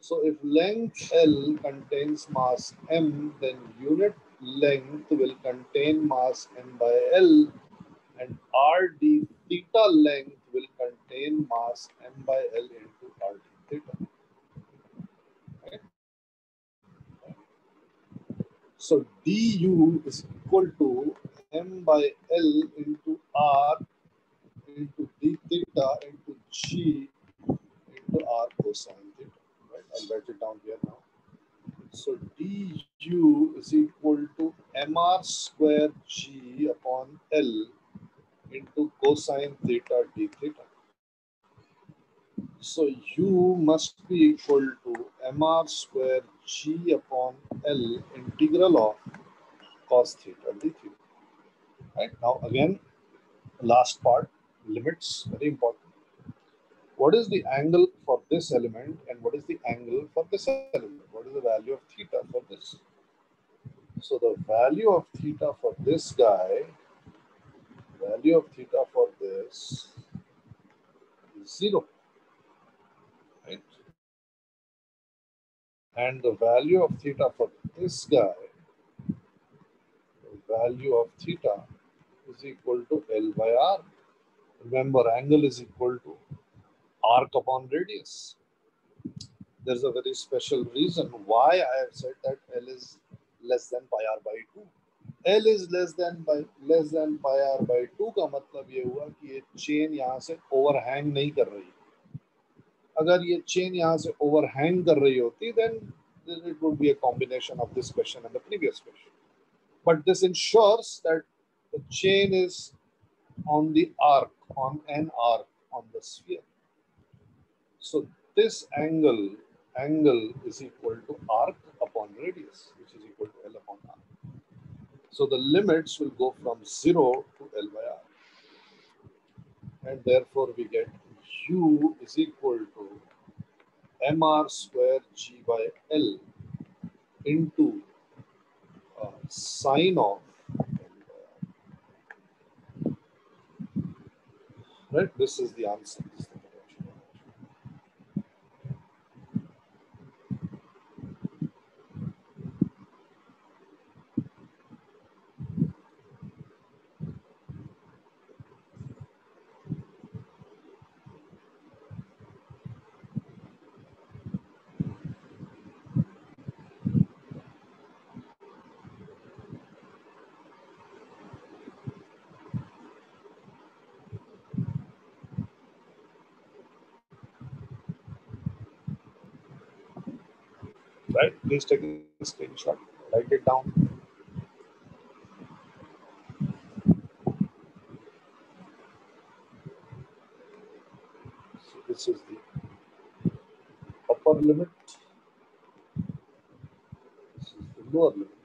So if length L contains mass m, then unit length will contain mass m by L and rd theta length will contain mass m by L into rd theta. So du is equal to m by L into r into d theta into g into r cosine theta. Right? I'll write it down here now. So du is equal to mr square g upon L into cosine theta d theta. So u must be equal to mr square g upon L integral of cos theta d theta. Right now, again, last part limits very important. What is the angle for this element and what is the angle for this element? What is the value of theta for this? So the value of theta for this guy, value of theta for this is zero. And the value of theta for this guy, the value of theta is equal to L by R. Remember, angle is equal to arc upon radius. There's a very special reason why I have said that L is less than pi r by 2. L is less than by less than pi r by 2 का मतलब ये हुआ कि ये chain यहाँ से overhang नहीं कर रही अगर ये चेन यहाँ से ओवरहैंग कर रही होती then it would be a combination of this question and the previous question. But this ensures that the chain is on the arc, on an arc on the sphere. So this angle, angle is equal to arc upon radius, which is equal to L upon R. So the limits will go from 0 to L by R. And therefore we get u is equal to mr square g by L into uh, sine of right? This is the answer Right? Please take a screenshot, write it down. So this is the upper limit. This is the lower limit.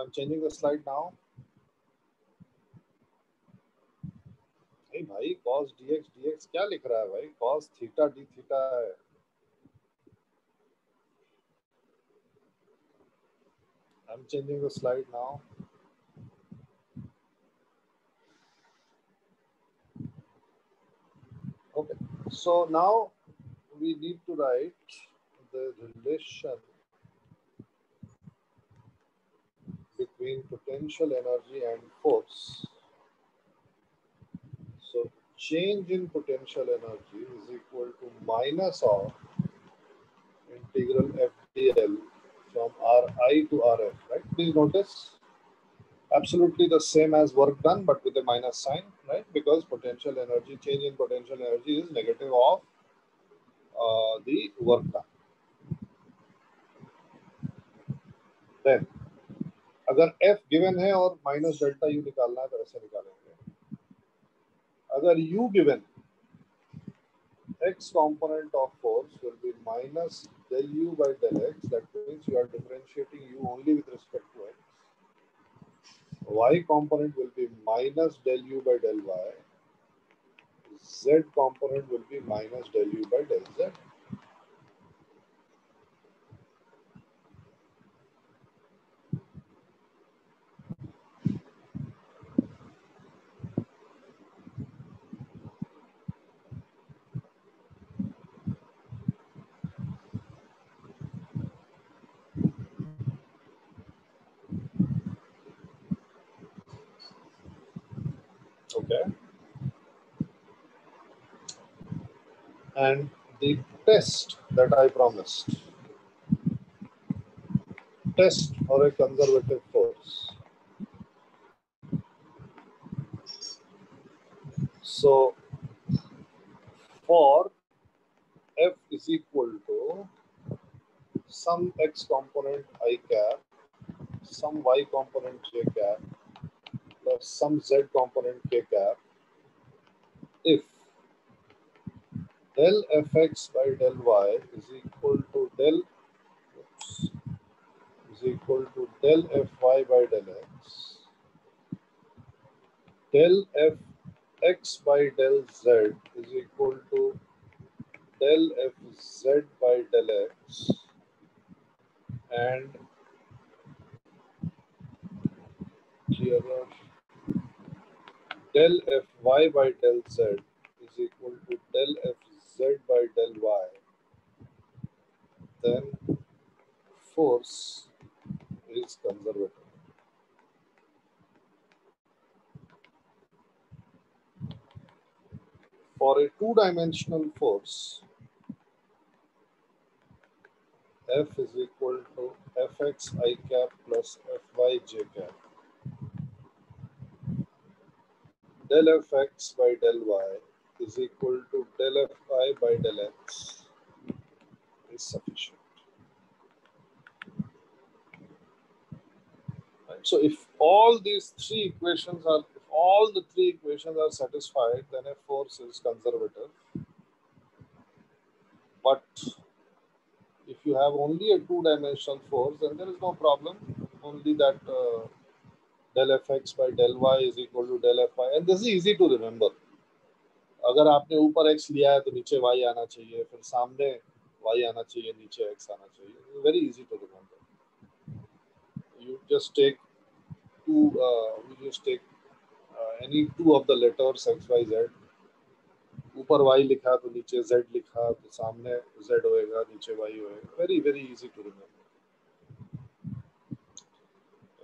I'm changing the slide now. नहीं भाई cos dx dx क्या लिख रहा है भाई cos theta d theta है I'm changing the slide now. Okay, so now we need to write the relation between potential energy and force. So change in potential energy is equal to minus of integral FDL from Ri to Rf, right? Please notice absolutely the same as work done, but with a minus sign, right? Because potential energy, change in potential energy is negative of uh, the work done. Then अगर f given है और minus delta u निकालना है तो ऐसा निकालेंगे। अगर u given x component of force will be minus del u by del x that means you are differentiating u only with respect to x. Y component will be minus del u by del y. Z component will be minus del u by del z. and the test that i promised. Test for a conservative force. So for f is equal to some x component i cap some y component j cap plus some z component k cap if del fx by del y is equal to del oops, is equal to del fy by del x. Del fx by del z is equal to del fz by del x. And del fy by del z is equal to del by del y, then force is conservative. For a two-dimensional force, F is equal to Fx i cap plus Fy j cap. del fx by del y is equal to del fy by del x is sufficient. Right? So if all these three equations are, if all the three equations are satisfied, then a force is conservative. But if you have only a two-dimensional force, then there is no problem. Only that uh, del fx by del y is equal to del fy and this is easy to remember अगर आपने ऊपर x लिया है तो नीचे Y आना चाहिए, फिर सामने वाई आना चाहिए, नीचे x आना चाहिए। Very easy to remember you just take two you just take any two of the letters x, y, z. ऊपर y लिखा तो नीचे z लिखा तो सामने z होएगा, नीचे y होएगा। Very very easy to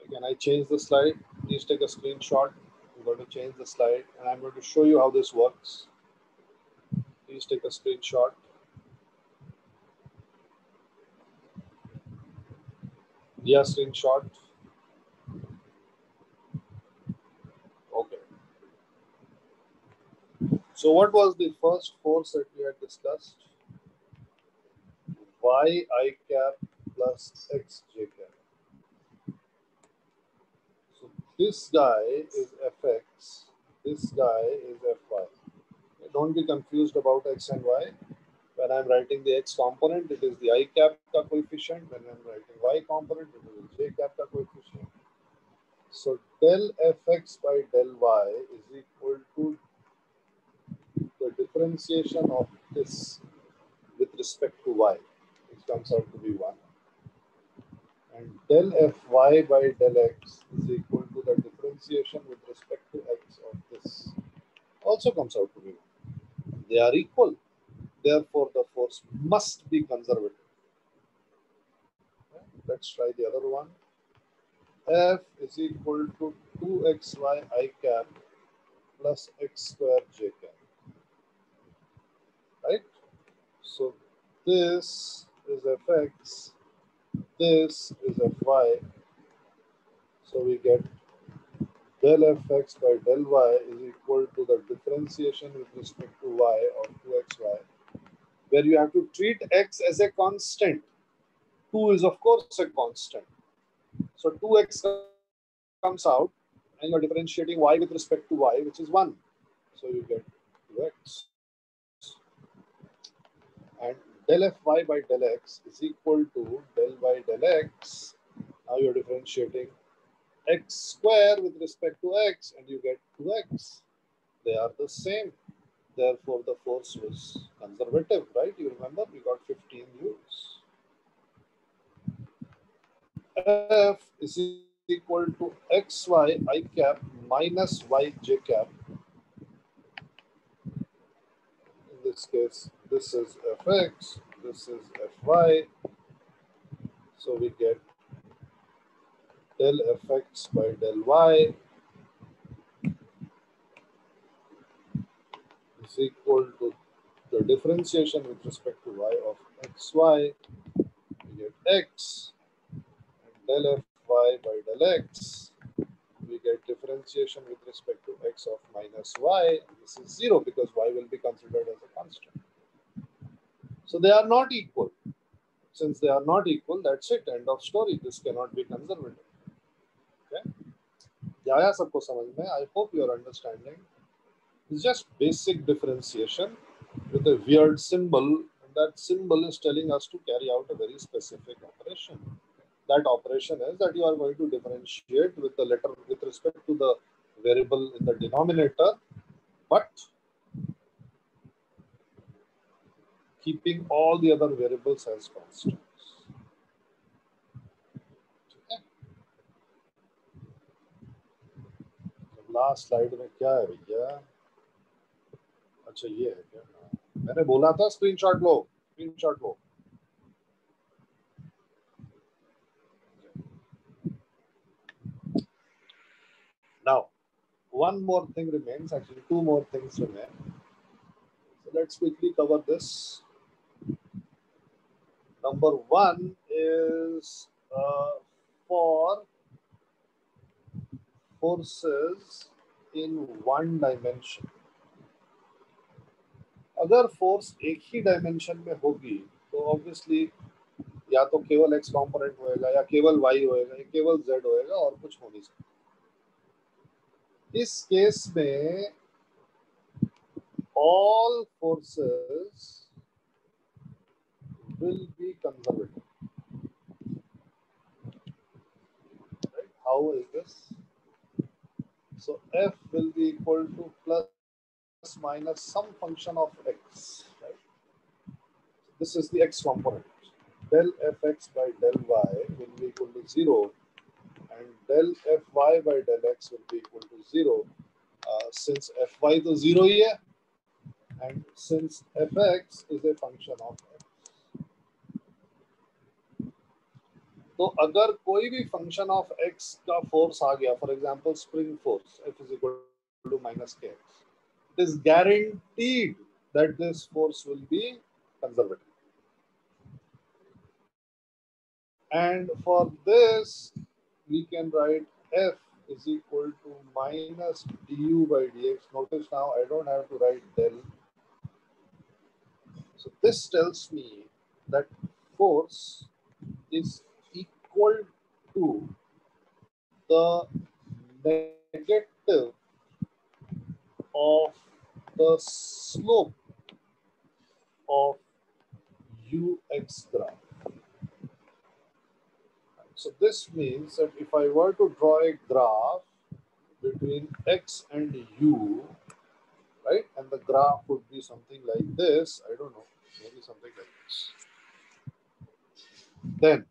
can I change the slide. Please take a screenshot. I'm going to change the slide and I'm going to show you how this works. Please take a screenshot. Yeah screenshot. Okay. So what was the first force that we had discussed? Y i cap plus x j cap this guy is fx, this guy is fy. Don't be confused about x and y. When I'm writing the x component, it is the i cap coefficient. When I'm writing y component, it is the j cap coefficient. So del fx by del y is equal to the differentiation of this with respect to y, which comes out to be 1 and del fy by del x is equal to the differentiation with respect to x of this also comes out to be 1. They are equal. Therefore, the force must be conservative. Okay. Let's try the other one. F is equal to 2xy i cap plus x square j cap. Right? So this is fx this is fy. So we get del fx by del y is equal to the differentiation with respect to y of 2xy, where you have to treat x as a constant. 2 is of course a constant. So 2x comes out and you're differentiating y with respect to y, which is 1. So you get 2x. Del fy by del x is equal to del y del x. Now you're differentiating x square with respect to x and you get 2x. They are the same. Therefore, the force was conservative, right? You remember we got 15 joules. F is equal to xy i cap minus yj cap. In this case, this is fx, this is fy. So we get del fx by del y is equal to the differentiation with respect to y of xy. We get x and del fy by del x. We get differentiation with respect to x of minus y. This is zero because y will be considered as a constant. So they are not equal. Since they are not equal, that's it. End of story. This cannot be conservative. Okay. I hope you are understanding. It's just basic differentiation with a weird symbol. And that symbol is telling us to carry out a very specific operation. That operation is that you are going to differentiate with the letter with respect to the variable in the denominator, but keeping all the other variables as constants. Last slide में क्या है भैया अच्छा ये है क्या मैंने बोला था screenshot low screenshot low now one more thing remains actually two more things remain so let's quickly cover this Number one is uh, for forces in one dimension. अगर फोर्स एक ही डायमेंशन में होगी तो ऑब्वियसली या तो केवल x component होएगा या केवल वाई होएगा या केवल जेड होएगा और कुछ हो नहीं सकता इस केस में all forces will be conservative. Right? How is this? So F will be equal to plus minus some function of x, right? This is the x component. Del fx by del y will be equal to 0 and del fy by del x will be equal to 0 uh, since fy to 0 here and since fx is a function of x. तो अगर कोई भी function of X का force आ गया for example spring force F is equal to minus के it is guaranteed that this force will be conservative and for this we can write f is equal to minus du by dx notice now i don't have to write del so this tells me that force is equal to the negative of the slope of ux graph. So this means that if I were to draw a graph between x and u, right, and the graph would be something like this, I don't know, maybe something like this. Then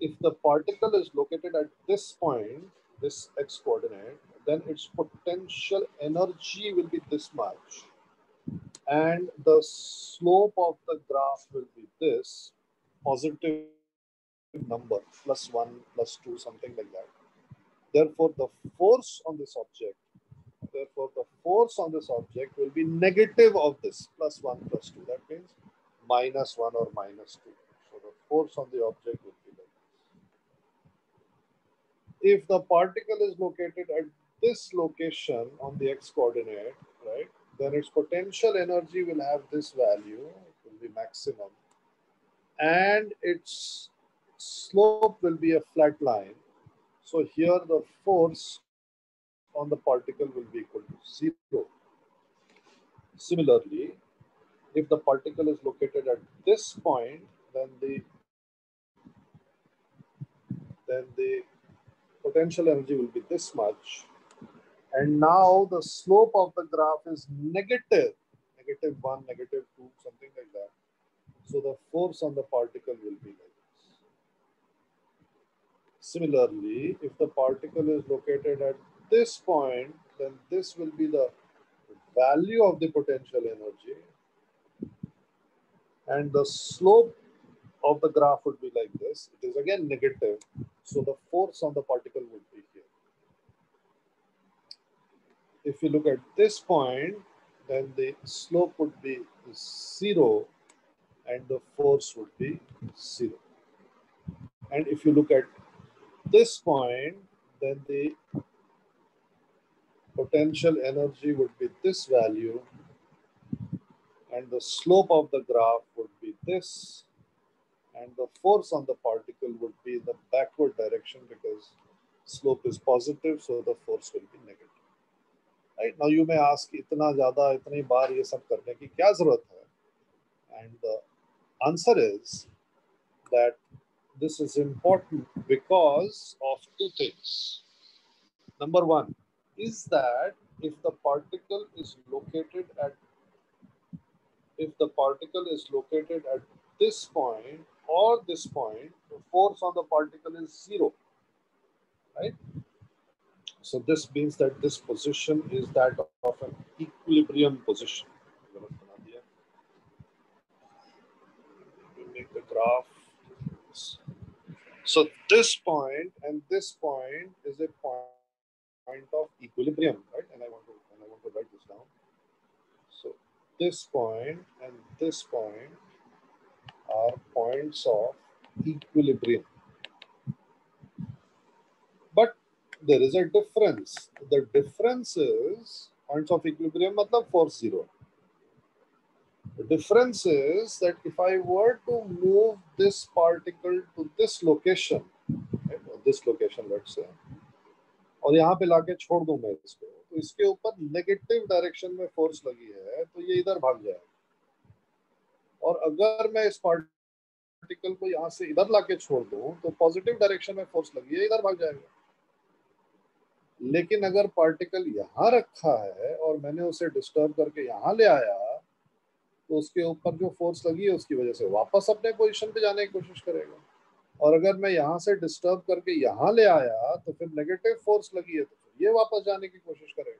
if the particle is located at this point, this x coordinate, then its potential energy will be this much. And the slope of the graph will be this positive number, plus one, plus two, something like that. Therefore, the force on this object, therefore, the force on this object will be negative of this, plus one, plus two. That means minus one or minus two. So the force on the object will if the particle is located at this location on the x coordinate, right, then its potential energy will have this value, it will be maximum, and its slope will be a flat line. So here the force on the particle will be equal to zero. Similarly, if the particle is located at this point, then the then the potential energy will be this much. And now the slope of the graph is negative, negative one, negative two, something like that. So the force on the particle will be like this. Similarly, if the particle is located at this point, then this will be the value of the potential energy. And the slope of the graph would be like this. It is again negative. So the force on the particle would be here. If you look at this point, then the slope would be zero and the force would be zero. And if you look at this point, then the potential energy would be this value and the slope of the graph would be this and the force on the particle would be the backward direction because slope is positive, so the force will be negative. Right? Now you may ask, itna jada, itni baar ye sab karne ki kya hai? And the answer is that this is important because of two things. Number one is that if the particle is located at if the particle is located at this point or this point, the force on the particle is zero, right? So this means that this position is that of an equilibrium position. Make the graph. So this point and this point is a point of equilibrium, right? And I want to and I want to write this down. So this point and this point are points of equilibrium. But there is a difference. The difference is points of equilibrium matlab force zero. The difference is that if I were to move this particle to this location, right, this location let's say, और यहाँ पे लाके छोड़ दूँ मैं इसको तो इसके ऊपर नेगेटिव डायरेक्शन में फोर्स लगी है तो ये इधर भाग जाएगा और अगर मैं इस पार्टिकल को यहाँ से इधर लाके छोड़ दूँ तो पॉजिटिव डायरेक्शन में फोर्स लगी है, इधर भाग जाएगा। लेकिन अगर पार्टिकल यहाँ रखा है और मैंने उसे डिस्टर्ब करके यहाँ ले आया तो उसके ऊपर जो फोर्स लगी है, उसकी वजह से वापस अपने पोजीशन पे जाने की कोशिश करेगा। और अगर मैं यहाँ से डिस्टर्ब करके यहाँ ले आया तो फिर नेगेटिव फोर्स लगी है तो फिर ये वापस जाने की कोशिश करेगा।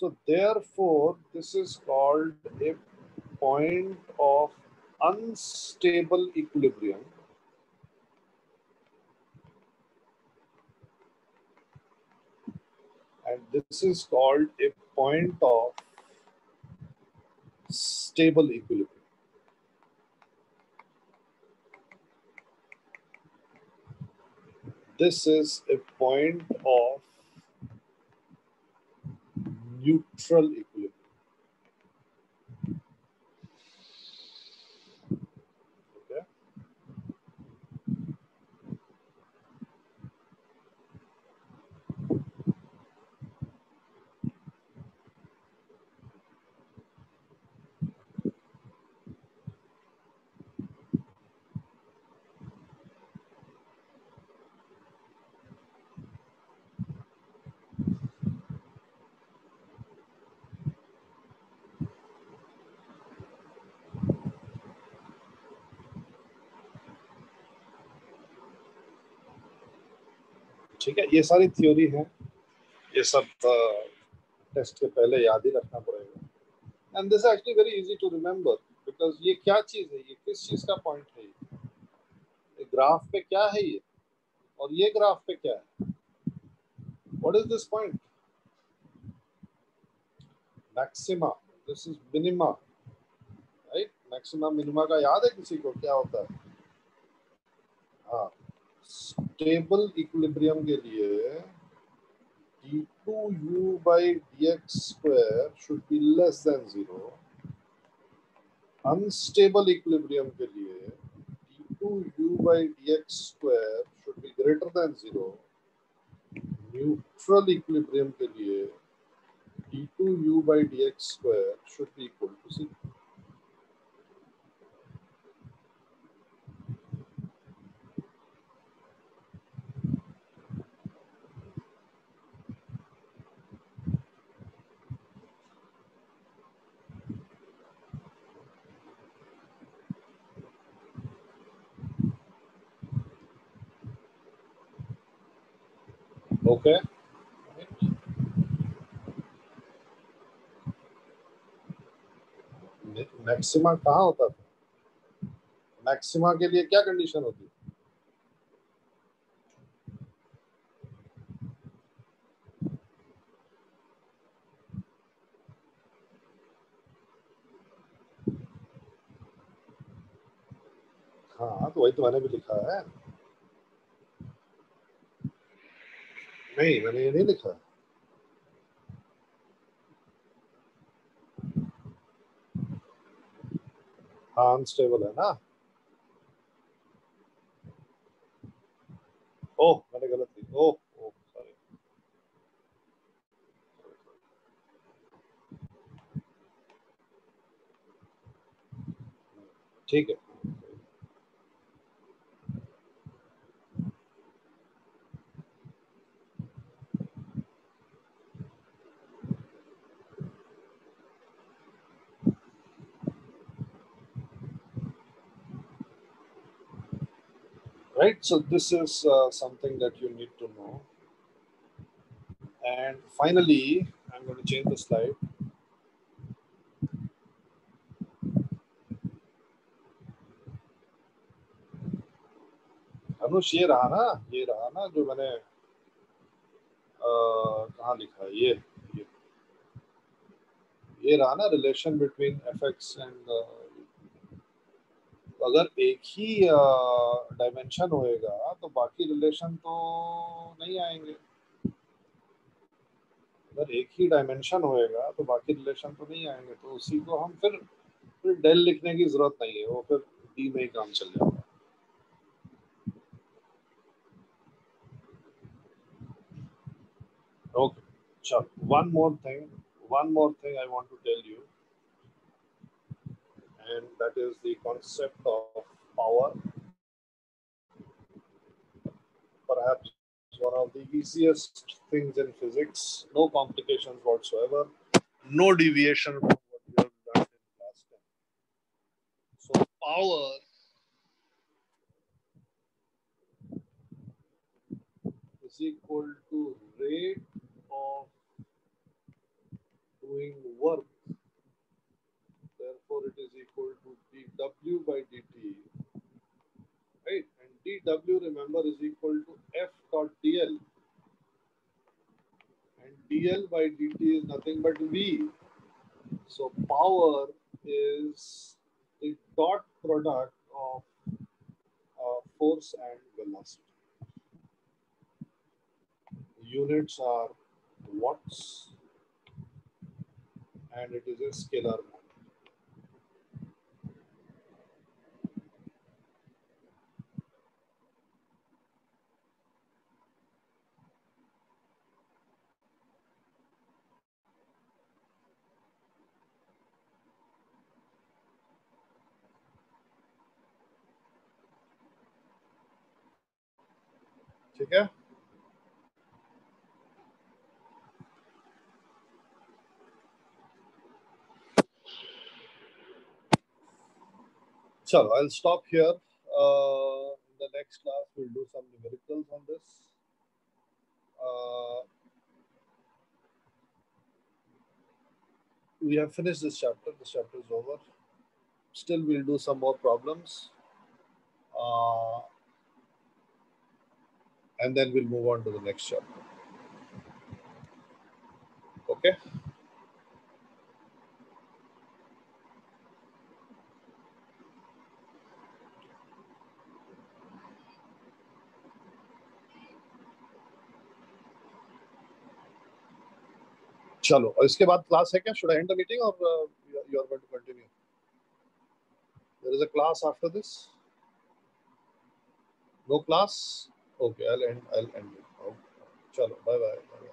So therefore this is called point of unstable equilibrium, and this is called a point of stable equilibrium. This is a point of neutral equilibrium. ठीक है, ये सारी थ्योरी है। ये सब टेस्ट के पहले याद ही रखना पड़ेगा। And this actually very easy to remember because ये क्या चीज़ है, ये किस चीज़ का पॉइंट है ये? ग्राफ पे क्या है ये? और ये ग्राफ पे क्या है? What is this point maxima this is minima right maxima minima का याद है किसी को? क्या होता है? हाँ। स्टेबल इक्विलिब्रियम के लिए d2u by dx square should be less than zero. Unstable equilibrium के लिए d2u by dx square should be greater than zero. Neutral equilibrium के लिए d2u by dx square should be equal to zero. Okay. Maxima कहाँ होता था? Maxima के लिए क्या कंडीशन होती? हाँ तो वही तो मैंने भी लिखा है। नहीं मैंने ये नहीं लिखा हाँ अनस्टेबल है ना ओह मैंने गलत लिखा ठीक है। right so this is uh, something that you need to know and finally i'm going to change the slide Anush ये रहा ना ये रहा ना जो मैंने कहा लिखा है ये ये ये रहा ना relation between F x and अगर एक ही डायमेंशन होएगा तो बाकी रिलेशन तो नहीं आएँगे। अगर एक ही डायमेंशन होएगा तो बाकी रिलेशन तो नहीं आएँगे। तो उसी को हम फिर फिर डेल लिखने की ज़रूरत नहीं है, वो फिर डी में ही काम चल जाएगा। Okay sure one more thing, one more thing i want to tell you and that is the concept of power perhaps one of the easiest things in physics. No complications whatsoever. No deviation from what we have learned in class 10. So power is equal to rate of doing work. Therefore, it is equal to dw by dt. Right? And dw, remember, is equal to f dot dl. And dl by dt is nothing but v. So power is the dot product of uh, force and velocity units are watts and it is a scalar ठीक है So I'll stop here. Uh, in the next class, we'll do some numericals on this. Uh, we have finished this chapter. This chapter is over. Still, we'll do some more problems. Uh, and then we'll move on to the next chapter. Okay. चलो इसके बाद class है क्या should I and the meeting और you are going to continue there is a class after this no class Okay, I'll end. I'll end it. Okay. Chalo, bye bye. bye, -bye.